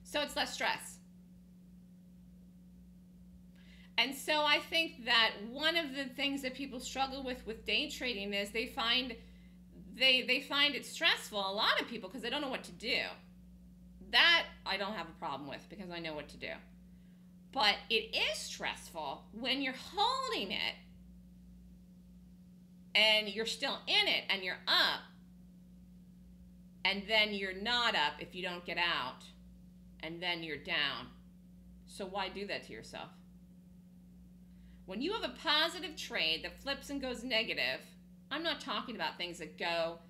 So it's less stress. And so I think that one of the things that people struggle with with day trading is they find they they find it stressful a lot of people because they don't know what to do. That I don't have a problem with because I know what to do. But it is stressful when you're holding it and you're still in it and you're up, and then you're not up if you don't get out, and then you're down. So why do that to yourself? When you have a positive trade that flips and goes negative, I'm not talking about things that go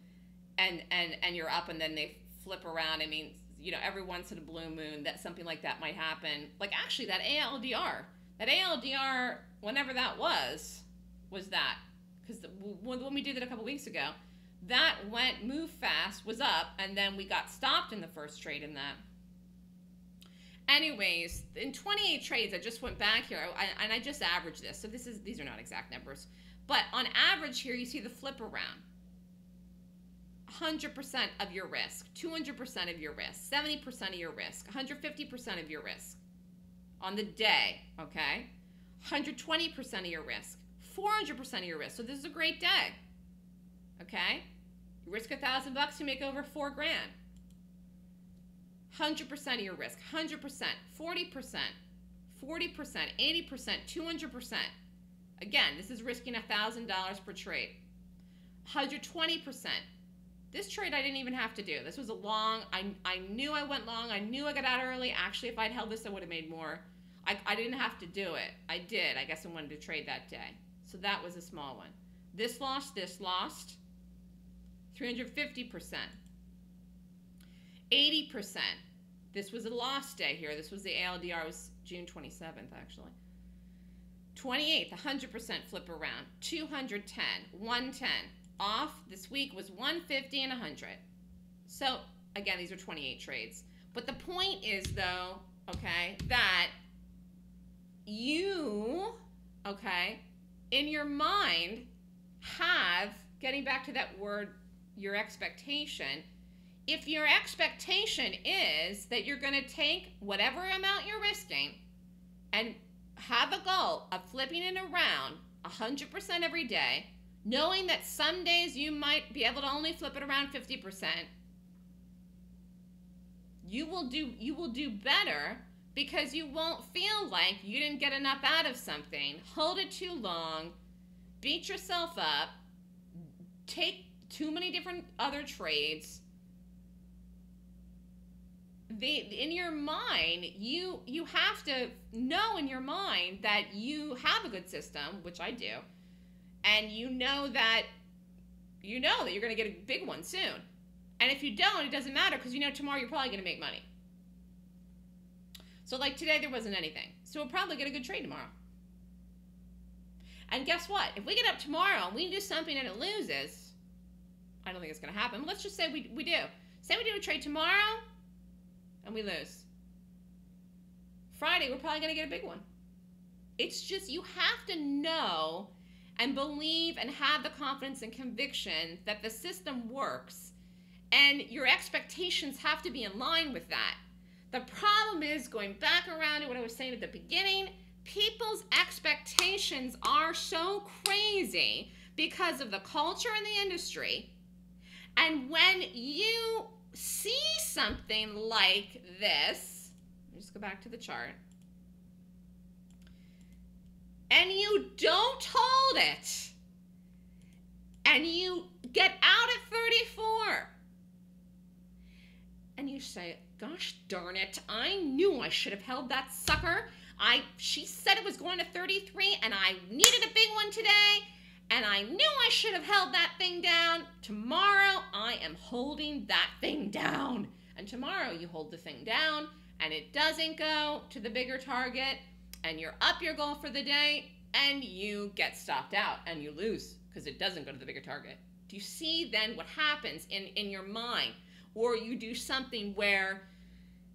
and and and you're up and then they flip around. I mean, you know, every once in a blue moon that something like that might happen. Like actually that ALDR, that ALDR whenever that was was that because when we did it a couple weeks ago, that went move fast, was up, and then we got stopped in the first trade in that. Anyways, in 28 trades, I just went back here, I, and I just averaged this. So this is these are not exact numbers, but on average here, you see the flip around. 100% of your risk, 200% of your risk, 70% of your risk, 150% of your risk on the day, okay? 120% of your risk, 400% of your risk. So this is a great day. Okay? You risk a thousand bucks, you make over four grand. 100% of your risk, 100%, 40%, 40%, 80%, 200%. Again, this is risking $1,000 per trade. 120%. This trade I didn't even have to do. This was a long, I, I knew I went long. I knew I got out early. Actually, if I'd held this, I would have made more. I, I didn't have to do it. I did. I guess I wanted to trade that day. So that was a small one. This lost, this lost. 350%. 80%. This was a lost day here. This was the ALDR. It was June 27th, actually. 28th, 100% flip around. 210, 110. Off this week was 150 and 100. So, again, these are 28 trades. But the point is, though, okay, that you, okay, in your mind have, getting back to that word, your expectation, if your expectation is that you're going to take whatever amount you're risking and have a goal of flipping it around 100% every day, knowing that some days you might be able to only flip it around 50%, you will do you will do better because you won't feel like you didn't get enough out of something. Hold it too long, beat yourself up, take too many different other trades. The in your mind you you have to know in your mind that you have a good system which i do and you know that you know that you're going to get a big one soon. And if you don't it doesn't matter because you know tomorrow you're probably going to make money. So like today there wasn't anything. So we'll probably get a good trade tomorrow. And guess what? If we get up tomorrow and we do something and it loses i don't think it's going to happen let's just say we, we do. Say we do a trade tomorrow and we lose. Friday, we're probably going to get a big one. It's just you have to know and believe and have the confidence and conviction that the system works. And your expectations have to be in line with that. The problem is going back around to what I was saying at the beginning, people's expectations are so crazy because of the culture in the industry. And when you see something like this, just go back to the chart, and you don't hold it, and you get out at 34, and you say, gosh darn it, I knew I should have held that sucker. I she said it was going to 33 and I needed a big one today and I knew I should have held that thing down. Tomorrow, I am holding that thing down. And tomorrow, you hold the thing down, and it doesn't go to the bigger target, and you're up your goal for the day, and you get stopped out, and you lose because it doesn't go to the bigger target. Do you see then what happens in, in your mind? Or you do something where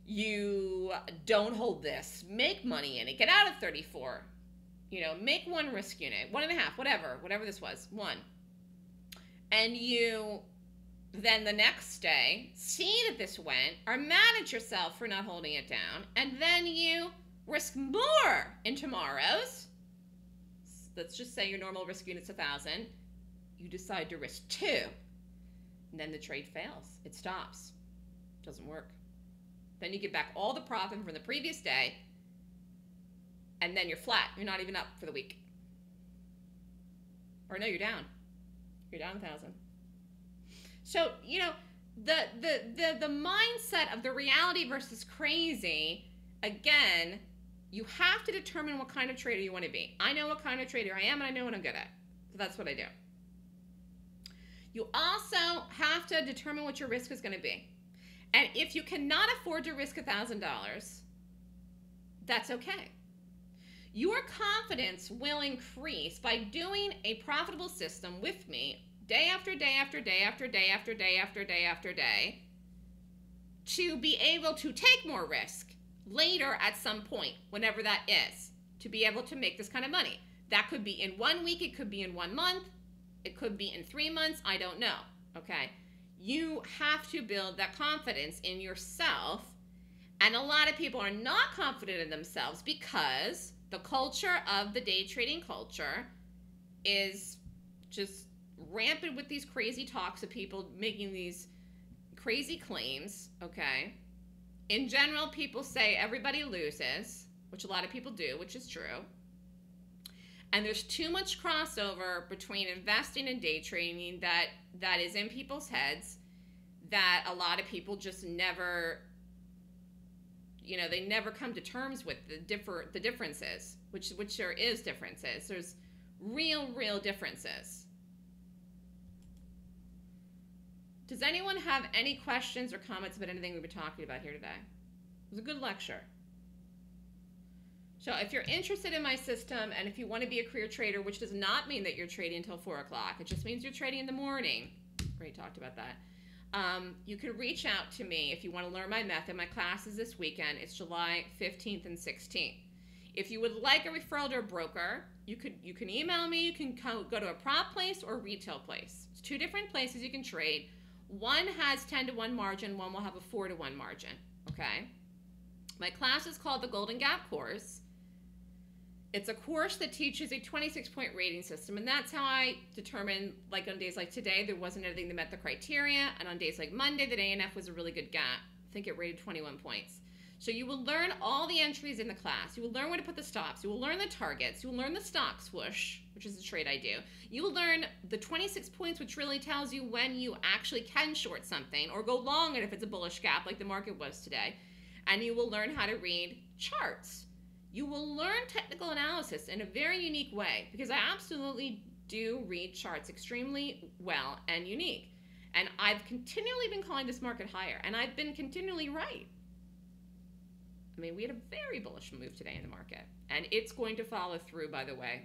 you don't hold this, make money in it, get out of 34, you know, make one risk unit, one and a half, whatever, whatever this was, one. And you then the next day see that this went, are mad at yourself for not holding it down, and then you risk more in tomorrow's. Let's just say your normal risk unit's a thousand. You decide to risk two. And then the trade fails. It stops. Doesn't work. Then you get back all the profit from the previous day and then you're flat. You're not even up for the week. Or no, you're down. You're down a thousand. So, you know, the the the the mindset of the reality versus crazy, again, you have to determine what kind of trader you want to be. I know what kind of trader I am and I know what I'm good at. So that's what I do. You also have to determine what your risk is going to be. And if you cannot afford to risk $1,000, that's okay your confidence will increase by doing a profitable system with me day after day after day after day after day after day after day to be able to take more risk later at some point, whenever that is, to be able to make this kind of money. That could be in one week, it could be in one month, it could be in three months, I don't know. Okay? You have to build that confidence in yourself. And a lot of people are not confident in themselves because The culture of the day trading culture is just rampant with these crazy talks of people making these crazy claims, okay? In general, people say everybody loses, which a lot of people do, which is true. And there's too much crossover between investing and day trading that that is in people's heads that a lot of people just never you know, they never come to terms with the differ the differences, which which there is differences. There's real real differences. Does anyone have any questions or comments about anything we've been talking about here today? It was a good lecture. So if you're interested in my system and if you want to be a career trader, which does not mean that you're trading until 4 o'clock, it just means you're trading in the morning. Great, talked about that. Um, you can reach out to me if you want to learn my method. My class is this weekend. It's July 15th and 16th. If you would like a referral to a broker, you could you can email me. You can go to a prop place or retail place. It's two different places you can trade. One has 10 to 1 margin, one will have a 4 to 1 margin. Okay? My class is called the Golden Gap Course. It's a course that teaches a 26 point rating system, and that's how I determine, like on days like today, there wasn't anything that met the criteria, and on days like Monday, that ANF was a really good gap. I think it rated 21 points. So you will learn all the entries in the class. You will learn where to put the stops. You will learn the targets. You will learn the stock swoosh, which is the trade I do. You will learn the 26 points, which really tells you when you actually can short something or go long it if it's a bullish gap like the market was today. And you will learn how to read charts. You will learn technical analysis in a very unique way because I absolutely do read charts extremely well and unique. And I've continually been calling this market higher, and I've been continually right. I mean, we had a very bullish move today in the market, and it's going to follow through, by the way.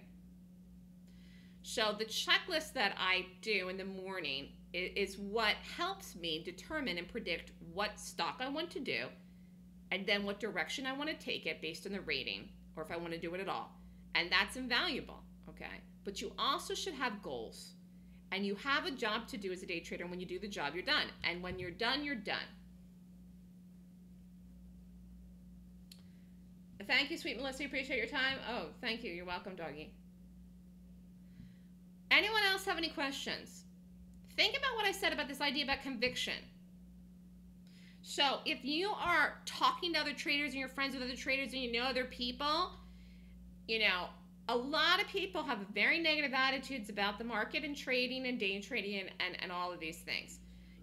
So, the checklist that I do in the morning is what helps me determine and predict what stock I want to do and then what direction I want to take it based on the rating or if I want to do it at all. And that's invaluable, okay? But you also should have goals. And you have a job to do as a day trader. And when you do the job, you're done. And when you're done, you're done. Thank you, sweet Melissa. Appreciate your time. Oh, thank you. You're welcome, doggy. Anyone else have any questions? Think about what I said about this idea about conviction. So if you are talking to other traders and you're friends with other traders and you know other people, you know, a lot of people have very negative attitudes about the market and trading and day trading and, and, and all of these things.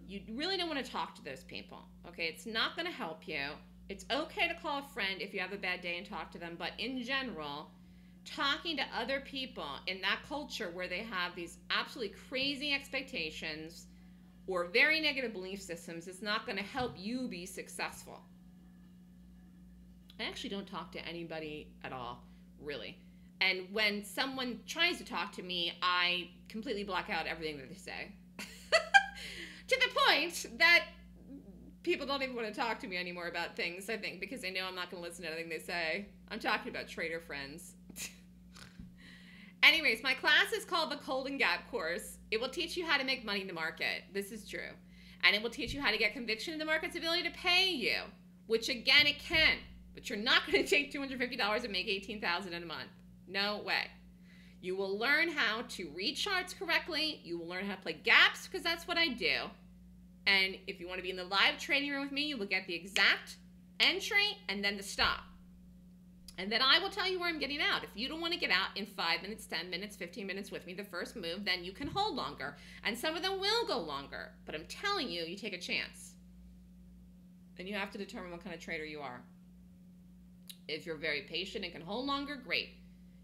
You really don't want to talk to those people. Okay, it's not going to help you. It's okay to call a friend if you have a bad day and talk to them, but in general, talking to other people in that culture where they have these absolutely crazy expectations or very negative belief systems is not going to help you be successful. I actually don't talk to anybody at all, really. And when someone tries to talk to me, I completely block out everything that they say. to the point that people don't even want to talk to me anymore about things, I think, because they know I'm not going to listen to anything they say. I'm talking about trader friends. Anyways, my class is called the Golden Gap course. It will teach you how to make money in the market. This is true. And it will teach you how to get conviction in the market's ability to pay you, which again, it can. But you're not going to take $250 and make $18,000 in a month. No way. You will learn how to read charts correctly. You will learn how to play gaps because that's what I do. And if you want to be in the live trading room with me, you will get the exact entry and then the stop. And then I will tell you where I'm getting out. If you don't want to get out in five minutes, 10 minutes, 15 minutes with me, the first move, then you can hold longer. And some of them will go longer. But I'm telling you, you take a chance. And you have to determine what kind of trader you are. If you're very patient and can hold longer, great.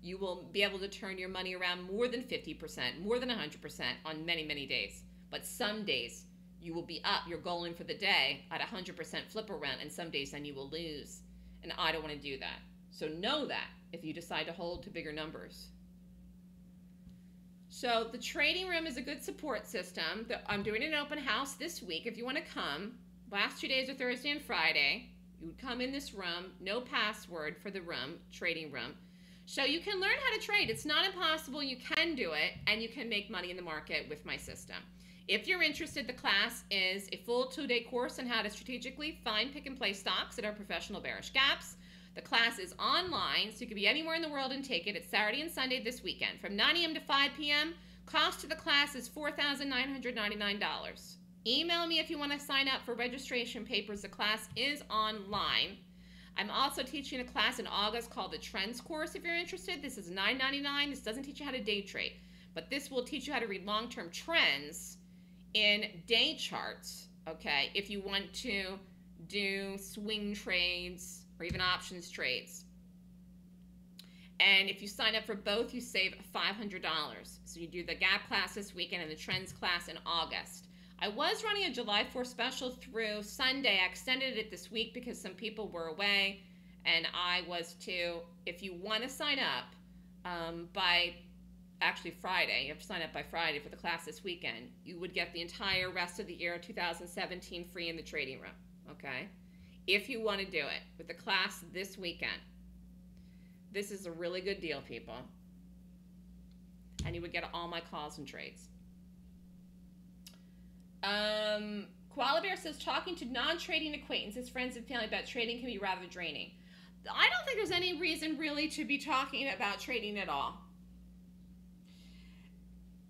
You will be able to turn your money around more than 50%, more than 100% on many, many days. But some days, you will be up, you're going for the day at 100% flip around, and some days then you will lose. And I don't want to do that. So know that if you decide to hold to bigger numbers. So the trading room is a good support system. I'm doing an open house this week. If you want to come, last two days are Thursday and Friday. You would come in this room, no password for the room, trading room. So you can learn how to trade. It's not impossible. You can do it, and you can make money in the market with my system. If you're interested, the class is a full two-day course on how to strategically find, pick, and play stocks that are professional bearish gaps. The class is online, so you can be anywhere in the world and take it. It's Saturday and Sunday this weekend from 9 a.m. to 5 p.m. Cost to the class is $4,999. Email me if you want to sign up for registration papers. The class is online. I'm also teaching a class in August called the Trends course if you're interested. This is $9.99. This doesn't teach you how to day trade, but this will teach you how to read long term trends in day charts. Okay, if you want to do swing trades or even options trades. And if you sign up for both, you save $500. So you do the gap class this weekend and the trends class in August. I was running a July 4th special through Sunday. I extended it this week because some people were away, and I was too. If you want to sign up um, by actually Friday, you have to sign up by Friday for the class this weekend, you would get the entire rest of the year 2017 free in the trading room. Okay? If you want to do it with the class this weekend. This is a really good deal, people. And you would get all my calls and trades. Um, Koala Bear says talking to non-trading acquaintances, friends, and family about trading can be rather draining. I don't think there's any reason really to be talking about trading at all.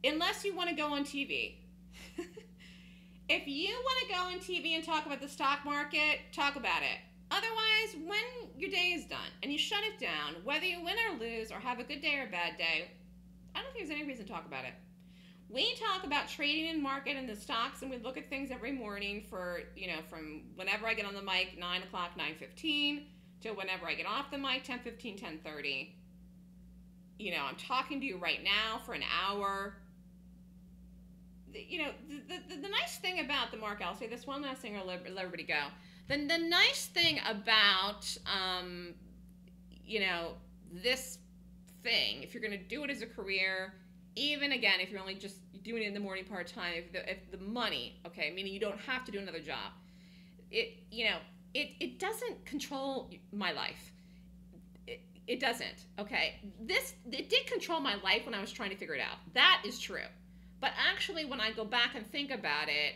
Unless you want to go on TV. if you want to go on TV and talk about the stock market, talk about it. Otherwise, when your day is done and you shut it down, whether you win or lose or have a good day or a bad day, I don't think there's any reason to talk about it. We talk about trading and market and the stocks, and we look at things every morning for you know from whenever I get on the mic, nine o'clock, nine fifteen, to whenever I get off the mic, 10, 15, 10, 30. You know, I'm talking to you right now for an hour. You know, the, the, the nice thing about the Mark I'll say this one last thing, or let, let everybody go the, the nice thing about, um, you know, this thing, if you're going to do it as a career, even again, if you're only just doing it in the morning part time, if the, if the money, okay, meaning you don't have to do another job, it, you know, it, it doesn't control my life. It, it doesn't, okay? This, it did control my life when I was trying to figure it out. That is true. But actually, when I go back and think about it,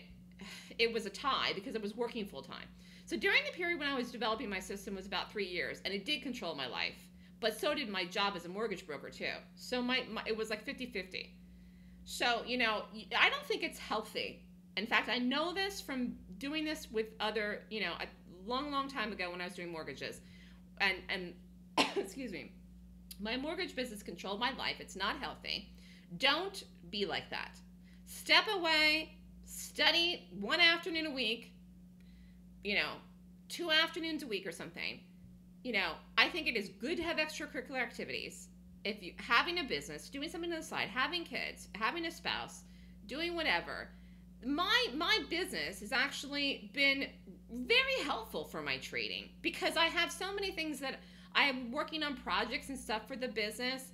it was a tie because it was working full time. So during the period when I was developing my system was about three years, and it did control my life. But so did my job as a mortgage broker too. So my, my it was like 50-50. So, you know, I don't think it's healthy. In fact, I know this from doing this with other, you know, a long, long time ago when I was doing mortgages. And and excuse me. My mortgage business controlled my life. It's not healthy. Don't be like that. Step away, study one afternoon a week, you know, two afternoons a week or something, you know, I think it is good to have extracurricular activities. If you having a business, doing something on the side, having kids, having a spouse, doing whatever. My my business has actually been very helpful for my trading because I have so many things that I am working on projects and stuff for the business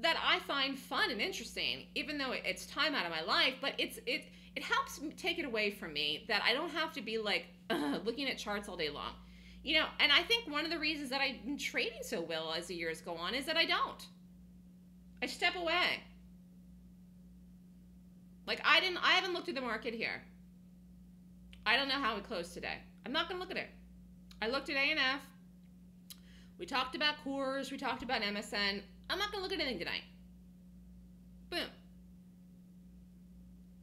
that I find fun and interesting, even though it's time out of my life. But it's it it helps take it away from me that I don't have to be like looking at charts all day long. You know, and I think one of the reasons that I've been trading so well as the years go on is that I don't. I step away. Like I didn't I haven't looked at the market here. I don't know how we closed today. I'm not going to look at it. I looked at a ANF. We talked about Coors, we talked about MSN. I'm not to look at anything tonight. Boom.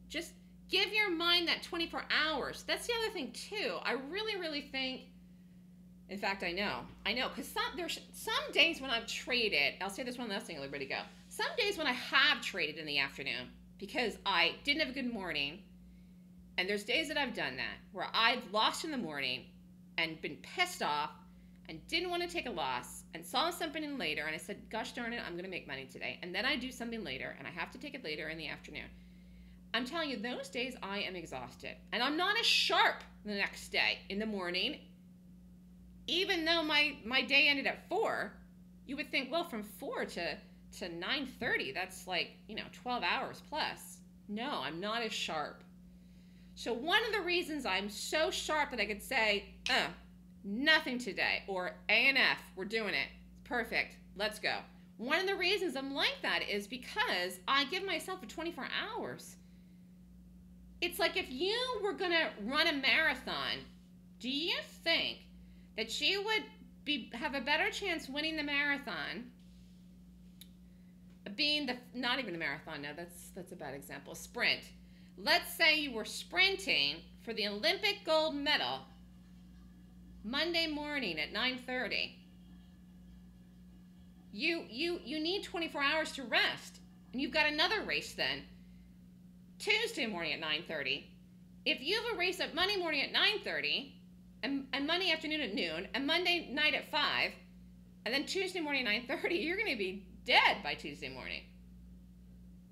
Just give your mind that 24 hours. That's the other thing too. I really, really think. In fact, I know, I know, because some there's some days when I've traded. I'll say this one last thing, let everybody go. Some days when I have traded in the afternoon because I didn't have a good morning, and there's days that I've done that where I've lost in the morning and been pissed off and didn't want to take a loss and saw something in later and I said, gosh darn it, I'm going to make money today. And then I do something later and I have to take it later in the afternoon. I'm telling you, those days I am exhausted. And I'm not as sharp the next day in the morning. Even though my, my day ended at 4, you would think, well, from 4 to, to 9.30, that's like, you know, 12 hours plus. No, I'm not as sharp. So one of the reasons I'm so sharp that I could say, uh, nothing today, or ANF, we're doing it. Perfect. Let's go. One of the reasons I'm like that is because I give myself a 24 hours it's like if you were to run a marathon, do you think that you would be have a better chance winning the marathon being the not even the marathon no that's that's a bad example sprint let's say you were sprinting for the olympic gold medal monday morning at 9.30 you you you need 24 hours to rest and you've got another race then. Tuesday morning at 9.30 if you have a race at monday morning at 9.30 and, and monday afternoon at noon and monday night at 5 and then tuesday morning at 9.30 you're going to be dead by tuesday morning.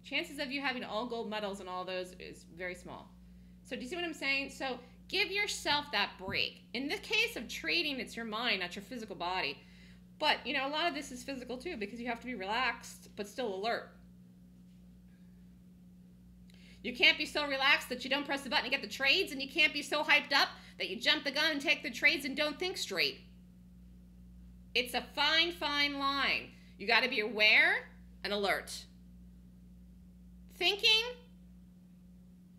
Chances of you having all gold medals and all those is very small. So do you see what i'm saying? So give yourself that break in the case of trading it's your mind not your physical body but, you know, a lot of this is physical too because you have to be relaxed but still alert. You can't be so relaxed that you don't press the button and get the trades, and you can't be so hyped up that you jump the gun and take the trades and don't think straight. It's a fine, fine line. You got to be aware and alert. Thinking,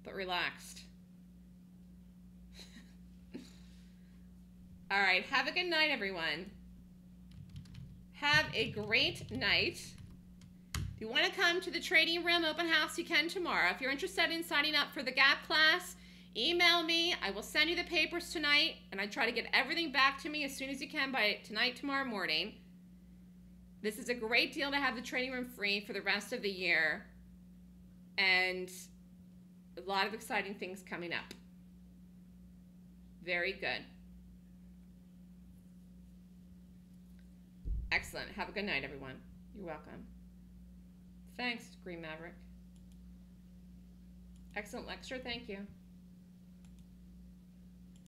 but relaxed. All right, have a good night, everyone. Have a great night. If you want to come to the Trading Room open house, you can tomorrow. If you're interested in signing up for the GAP class, email me. I will send you the papers tonight, and I try to get everything back to me as soon as you can by tonight, tomorrow morning. This is a great deal to have the Trading Room free for the rest of the year, and a lot of exciting things coming up. Very good. Excellent. Have a good night, everyone. You're welcome. Thanks, Green Maverick. Excellent lecture. Thank you.